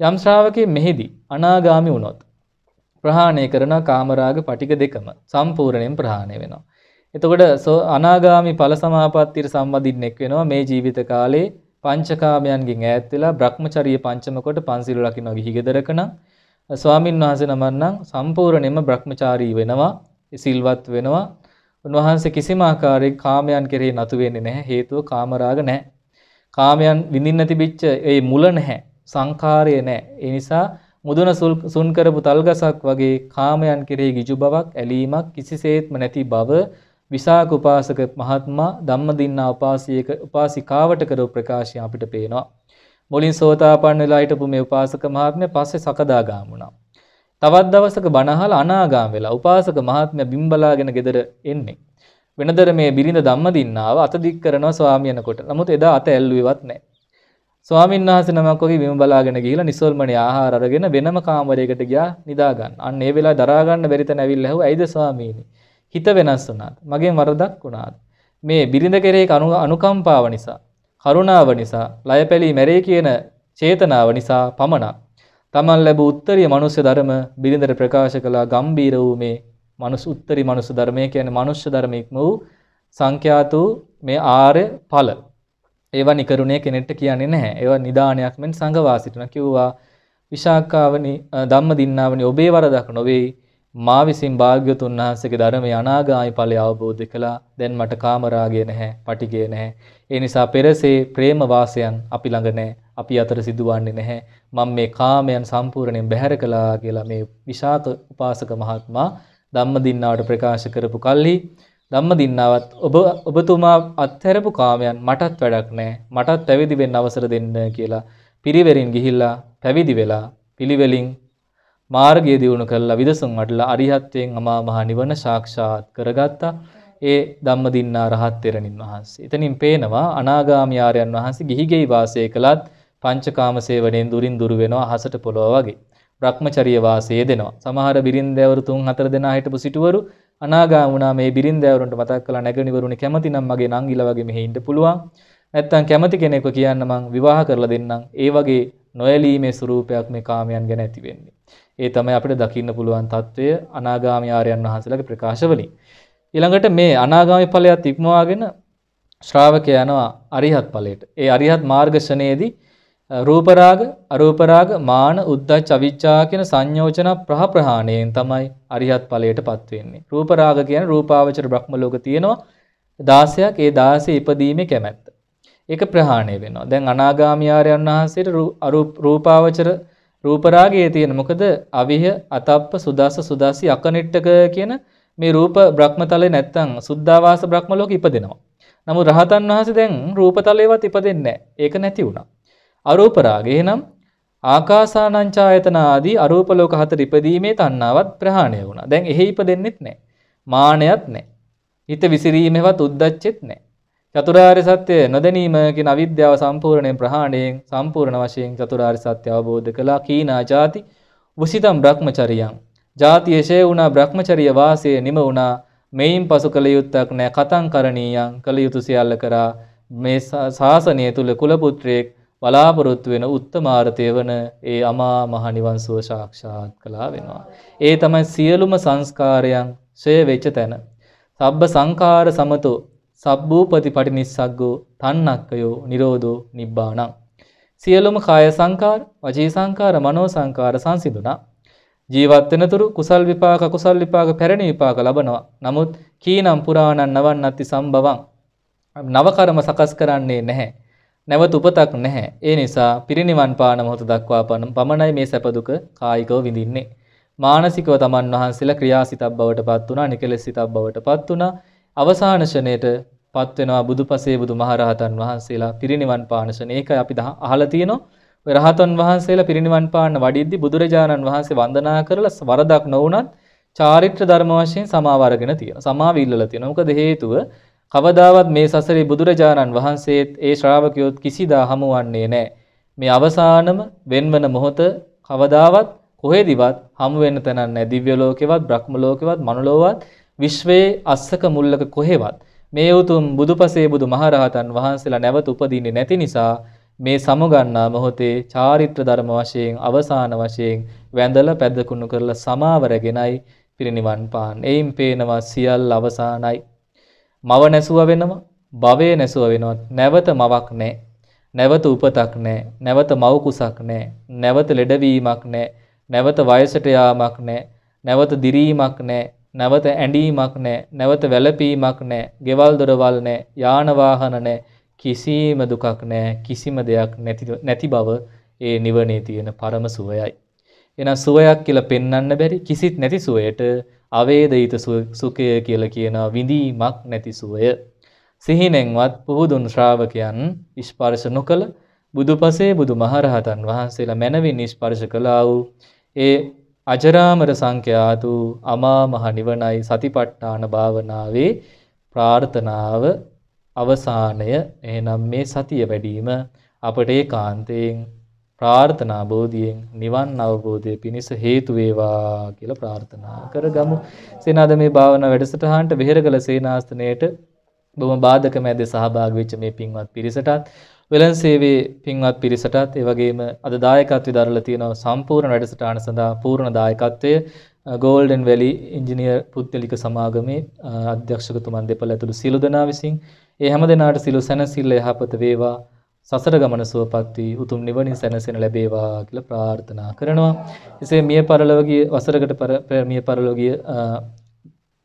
S1: යම් ශ්‍රාවකෙ මෙහිදි අනාගාමි වුණොත් ප්‍රහාණය කරන කාමරාග පටික දෙකම සම්පූර්ණයෙන් ප්‍රහාණය වෙනවා. එතකොට අනාගාමි ඵල සමාපත්තියට සම්බන්ධින්නෙක් වෙනවා මේ ජීවිත කාලේ පංචකාමයන්ගෙන් ඈත් වෙලා Brahmacharya පංචම කොට පන්සිල් රකින්න ගිහි ගෙදරක නම් ස්වාමින් වහන්සේ නමක් නම් සම්පූර්ණයෙන්ම Brahmachari වෙනවා සිල්වත් වෙනවා. උන්වහන්සේ කිසිම ආකාරයක කාමයන් කෙරෙහි නතු වෙන්නේ නැහැ හේතුව කාමරාග නැහැ. කාමයන් විඳින්න තිබිච්ච ඒ මුල නැහැ. සංඛාරය නැහැ ඒ නිසා මුදුන සුන් කරපු තල්ගසක් වගේ කාමයන් කෙරෙහි ගිජු බවක් ඇලීමක් කිසිසේත්ම නැති බව විසාක උපාසක මහත්මයා ධම්මදින්නා උපාසියක උපාසිකාවට කරපු ප්‍රකාශය අපිට පේනවා. මුලින් සෝතාපන්න වෙලා හිටපු මේ උපාසක මහත්මයා පස්සේ සකදාගාම වුණා. තවත් දවසක බණහල අනාගාම වෙලා උපාසක මහත්මයා බිම්බලාගෙන ගෙදර එන්නේ. වෙනදර මේ බිරිඳ ධම්මදින්නාව අත දික් කරනවා ස්වාමියනකොට. නමුත් එදා අත ඇල්ලුවේවත් නැහැ. ස්වාමීන් වහන්සේ නමක් වගේ බිම බලාගෙන ගිහිලා නිසල්මණේ ආහාර අරගෙන වෙනම කාමරයකට ගියා නිදා ගන්න. අන්න ඒ වෙලාවේ දරා ගන්න බැරි තැන ඇවිල්ලා ඇහුවා "ඇයිද ස්වාමීනි?" හිත වෙනස් වුණාද? මගෙන් වරදක් වුණාද? මේ බිරිඳ කෙරෙහි අනුකම්පාව නිසා, කරුණාව නිසා, ලයපැලී මැරේ කියන චේතනාව නිසා පමණක් තමන් ලැබූ උත්තරීය මනුෂ්‍ය ධර්ම බිරිඳට ප්‍රකාශ කළා ගම්බීර වූ මේ මනුස්ස උත්තරී මනුස්ස ධර්මය කියන්නේ මනුෂ්‍ය ධර්මයක්ම වූ සංඛ්‍යාත වූ මේ ආර්ය ඵල. ඒවා නිකරුණේ කෙනෙක්ට කියන්නේ නැහැ. ඒවා නිදානයක් මෙන් සංඝවා සිටින කිව්වා විශාකාවනි ධම්මදින්නාවනි ඔබේ වරදක් නොවේ මා විසින් භාග්‍යතුන් වහන්සේගේ ධර්මයේ අනාගාමී ඵලය අවබෝධ කළා. දැන් මට කාමරාගය නැහැ, පටිගය නැහැ. ඒ නිසා පෙරසේ ප්‍රේම වාසයන් අපි ළඟ නැහැ. අපි අතර සිදුවන්නේ නැහැ. මම මේ කාමයන් සම්පූර්ණයෙන් බැහැර කළා කියලා මේ විශාක උපාසක මහත්මයා ධම්මදින්නාවට ප්‍රකාශ කරපු කල්හි ධම්මදින්නාවත් ඔබ ඔබතුමා අත්හැරපු කාමයන් මටත් වැඩක් නැහැ. මටත් පැවිදි වෙන්න අවසර දෙන්න කියලා පිරිවරින් ගිහිල්ලා පැවිදි වෙලා පිළිවෙලින් මාර්ගය දියුණු කළා විදසුන් වඩලා අරිහත්යෙන් අමා මහ නිවන සාක්ෂාත් කරගත්තා. ඒ ධම්මදින්නා රහත් තෙරණින් වහන්සේ. එතනින් පේනවා අනාගාමී ආර්යයන් වහන්සේ ගිහි ගෙයි වාසය කළත් පංචකාම සේවනයෙන් දුරින් දුර වෙනවා අහසට පොළොව වගේ. Brahmacharya වාසය දෙනවා. සමහර බිරින්දෑවරු තුන් හතර දෙනා හිටපු සිටුවරු අනාගාමුණා මේ බිරින්දෑවරුන්ට මතක් කළා නැගණිවරුනි කැමති නම් මගේ නංගිල වගේ මෙහි ඉන්න පුළුවන් නැත්තම් කැමති කෙනෙක්ව කියන්න මං විවාහ කරලා දෙන්නම් ඒ වගේ නොයලීමේ ස්වරූපයක් මේ කාමයන් ගැන ඇති වෙන්නේ. ඒ තමයි අපිට දකින්න පුළුවන් తත්වය අනාගාමී ආර්යයන් වහන්සේලාගේ ප්‍රකාශවලින්. ඊළඟට මේ අනාගාමී ඵලයත් ඉක්මවාගෙන ශ්‍රාවකයා යනවා අරිහත් ඵලයට. ඒ අරිහත් මාර්ග ශ්‍රණයේදී රාග, අරූප රාග, මාන, උද්ධච්ච, අවිච්ඡා කියන සංයෝජන ප්‍රහප්‍රහාණයෙන් තමයි අරිහත් ඵලයටපත් වෙන්නේ. රූප රාග කියන්නේ රූපාවචර බ්‍රහ්ම ලෝක තියෙනවා 16ක්. ඒ 16 ඉපදීමේ කැමැත්ත. ඒක ප්‍රහාණය වෙනවා. දැන් අනාගාමී ආර්යයන් වහන්සේට රූපාවචර රූප රාගයේ තියෙන මොකද අවිහ අතප්ප සුදස්ස සුදස්සි අකනිට්ටක කියන මේ රූප බ්‍රහ්මතලේ නැත්තම් සුද්ධාවාස බ්‍රහ්ම ලෝක ඉපදෙනවා. නමුත් රහතන් වහන්සේ දැන් රූපතලේවත් ඉපදෙන්නේ නැහැ. ඒක නැති වුණා. අරූප රාගය එහෙනම් ආකාසානංචායතන ආදී අරූප ලෝක හතර ඉපදීමේ තණ්හාවත් ප්‍රහාණය වුණා. දැන් එහෙ ඉපදෙන්නෙත් නැහැ. මානයත් නැහැ. හිත විසිරීමේවත් උද්දච්චෙත් නැහැ. චතුරාර්ය සත්‍ය නොදැනීම කියන අවිද්‍යාව සම්පූර්ණයෙන් ප්‍රහාණයෙන් සම්පූර්ණ වශයෙන් චතුරාර්ය සත්‍ය අවබෝධ කළා කීනා ಜಾති වසිතම් බ්‍රහ්මචරියං ජාතිය ෂේ වුණා බ්‍රහ්මචර්ය වාසයේ නිම වුණා මෙයින් පසු කළ යුත්තක් නැ කතං කරණීයං කළ යුතු සියල්ල කරා මේ ශාසනය තුල කුල පුත්‍රයෙක් බලාපොරොත්තු වෙන උත්තමාර්ථය වන ඒ අමා මහ නිවන් සුව සාක්ෂාත් කළා වෙනවා. ඒ තමයි සියලුම සංස්කාරයන් ෂය වෙච්ච තැන. සබ්බ සංඛාර සමතෝ සබ්බූපති පටිනිස්සග්ගෝ තන්නක්කයෝ නිරෝධෝ නිබ්බාණං. සියලුම කාය සංකාර, වචී සංකාර, මනෝ සංකාර සංසිඳුණා. ජීවත් වෙනතුරු කුසල් විපාක අකුසල් විපාක පැරණි විපාක ලබනවා. නමුත් කීනම් පුරාණං නවන්නත්ති සම්භවං නව කර්ම සකස් කරන්නේ නැහැ. නැවත උපතක් නැහැ. ඒ නිසා පිරිනිවන් පාන මොහොත දක්වා පමණයි මේ සැප දුක කායිකව විඳින්නේ. මානසිකව තමන් වහන්සේලා ක්‍රියාසිතක් බවට පත් වුණා, නිකලෙසිතක් බවට පත් වුණා. අවසාන ෂණයට පත් වෙනවා බුදුපසේ බුදුමහරහතන් වහන්සේලා පිරිනිවන් පාන ෂණ. ඒකයි අපි අහලා තියෙනවා. ඔය රහතන් වහන්සේලා පිරිනිවන් පාන්න වඩිද්දි බුදුරජාණන් වහන්සේ වන්දනා කරලා වරදක් නොවුනත් චාරිත්‍ර ධර්ම වශයෙන් සමාව අරගෙන තියෙනවා. සමාව ඉල්ලලා තියෙනවා. මොකද හේතුව කවදාවත් මේ සසරේ බුදුරජාණන් වහන්සේත් ඒ ශ්‍රාවකයොත් කිසිදා හමුවන්නේ නැහැ. මේ අවසානම වෙන්වන මොහොත කවදාවත් කොහෙදිවත් හමු වෙන්න තැනක් නැහැ. දිව්‍ය ලෝකෙවත්, බ්‍රහ්ම ලෝකෙවත්, මනුලෝවත්, විශ්වයේ අස්සක මුල්ලක කොහෙවත් මේ උතුම් බුදුපසේ බුදු මහරහතන් වහන්සේලා නැවත උපදින්නේ නැති නිසා මේ සමුගන්නා මොහොතේ චාරිත්‍ර ධර්ම වශයෙන් අවසාන වශයෙන් වැඳලා පැදකුණු කරලා සමාවරගෙනයි පිරිනිවන් පාන. එයින් පේනවා සියල්ල අවසానයි. මව නැසුව වෙනවා, භවයේ නැසුව වෙනවා. නැවත මවක් නැහැ. නැවත උපතක් නැහැ. නැවත මව් කුසක් නැහැ. නැවත ලෙඩවීමක් නැහැ. නැවත වයසට යාමක් නැහැ. නැවත දිරීමක් නැහැ. නැවත ඇඬීමක් නැහැ. නැවත වැළපීමක් නැහැ. ගෙවල් දොරවල් නැහැ. යාන වාහන නැහැ. කිසිම දුකක් නැහැ. කිසිම දෙයක් නැති නැති බව ඒ නිවනේ තියෙන පරම සුවයයි. එහෙනම් සුවයක් කියලා පෙන්වන්න බැරි කිසිත් නැති සුවයට අවේදිත සුඛය කියලා කියන විඳීමක් නැති සුවය. සිහිනෙන්වත් පුහුදුන් ශ්‍රාවකයන් ස්පර්ශ නොකල බුදුපසේ බුදුමහරහතන් වහන්සේලා මැනවින් ස්පර්ශ කළා වූ ඒ අජරාමර සංඛ්‍යාතු අමා මහ නිවනයි සතිපට්ඨාන භාවනාවේ ප්‍රාර්ථනාව අවසානය එහෙනම් මේ සතිය වැඩිම අපට ඒකාන්තයෙන් ප්‍රාර්ථනා බෝධියෙන් නිවන් අවබෝධය පිණිස හේතු වේවා කියලා ප්‍රාර්ථනා කරගමු. සේනාද මේ භාවනා වැඩසටහනට වෙහෙරගල සේනාස්තනයේට බොහොම බාධක මැද සහභාගී වෙච්ච මේ පින්වත් පිරිසටත් වෙලන් සේවයේ පින්වත් පිරිසටත් ඒ වගේම අද දායකත්වය දරලා තියෙන සම්පූර්ණ වැඩසටහන සඳහා පූර්ණ දායකත්වය ගෝල්ඩන් වැලි ඉංජිනේර් පුද්ගලික සමාගමේ අධ්‍යක්ෂකතුමන් දෙපළ ඇතුළු සියලු දෙනා විසින් ඒ හැම දෙනාට සියලු සැනසෙල්ල යහපත වේවා සසර ගමන සුවපත් වී උතුම් නිවනින් සැනසෙන ලැබේවා කියලා ප්‍රාර්ථනා කරනවා. එසේ මිය පරලොවගිය වසරකට පෙර මිය පරලොවගිය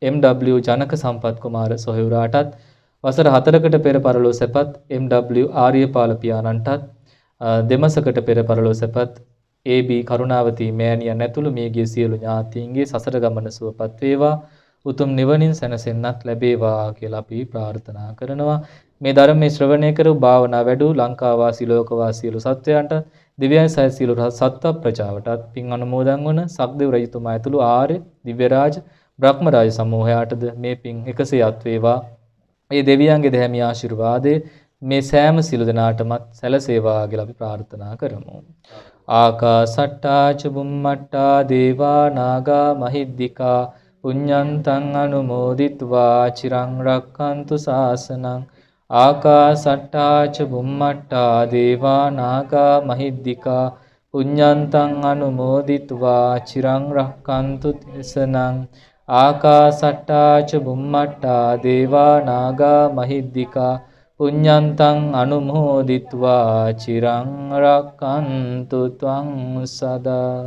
S1: MW ජනක සම්පත් කුමාර සොහොයුරාටත් වසර 4කට පෙර පරලෝ සැපත් MW ආර්යපාල පියාණන්ටත් දෙමසකට පෙර පරලෝ සැපත් AB කරුණාවති මෑණියන් ඇතුළු මියගිය සියලු ඥාතීන්ගේ සසර ගමන සුවපත් වේවා උතුම් නිවනින් සැනසෙන්නත් ලැබේවා කියලා අපි ප්‍රාර්ථනා කරනවා මේ ධර්මයේ ශ්‍රවණය කරු භාවනා වැඩු ලංකාවාසී ලෝකවාසීලු සත්වයන්ට දිව්‍යයන් සයසීලු සත්ව ප්‍රජාවටත් පින් අනුමෝදන් වන සක්දෙව් රජතුමා ඇතුළු ආර්ය දිව්‍යරාජ බ්‍රහ්මරාජ සමූහයාටද මේ පින් එකසේ අත් වේවා. මේ දෙවියන්ගේ දැහැමි ආශිර්වාදේ මේ සෑම සිළු දෙනාටමත් සැලසේවා කියලා අපි ප්‍රාර්ථනා කරමු. ආකාසට්ටා චුම්මට්ටා දේවා නාග මහිද්దికා පුඤ්ඤන්තං අනුමෝදිත්වා චිරං රක්칸තු සාසනං ආකාසට්ටාච බුම්මට්ටා දේවා නාගා මහිද්దికා පුඤ්ඤන්තං අනුමෝදිත්වා චිරං රක්칸තු තිසනං ආකාසට්ටාච බුම්මට්ටා දේවා නාගා මහිද්దికා පුඤ්ඤන්තං අනුමෝදිත්වා චිරං රක්칸තු ත්වං සදා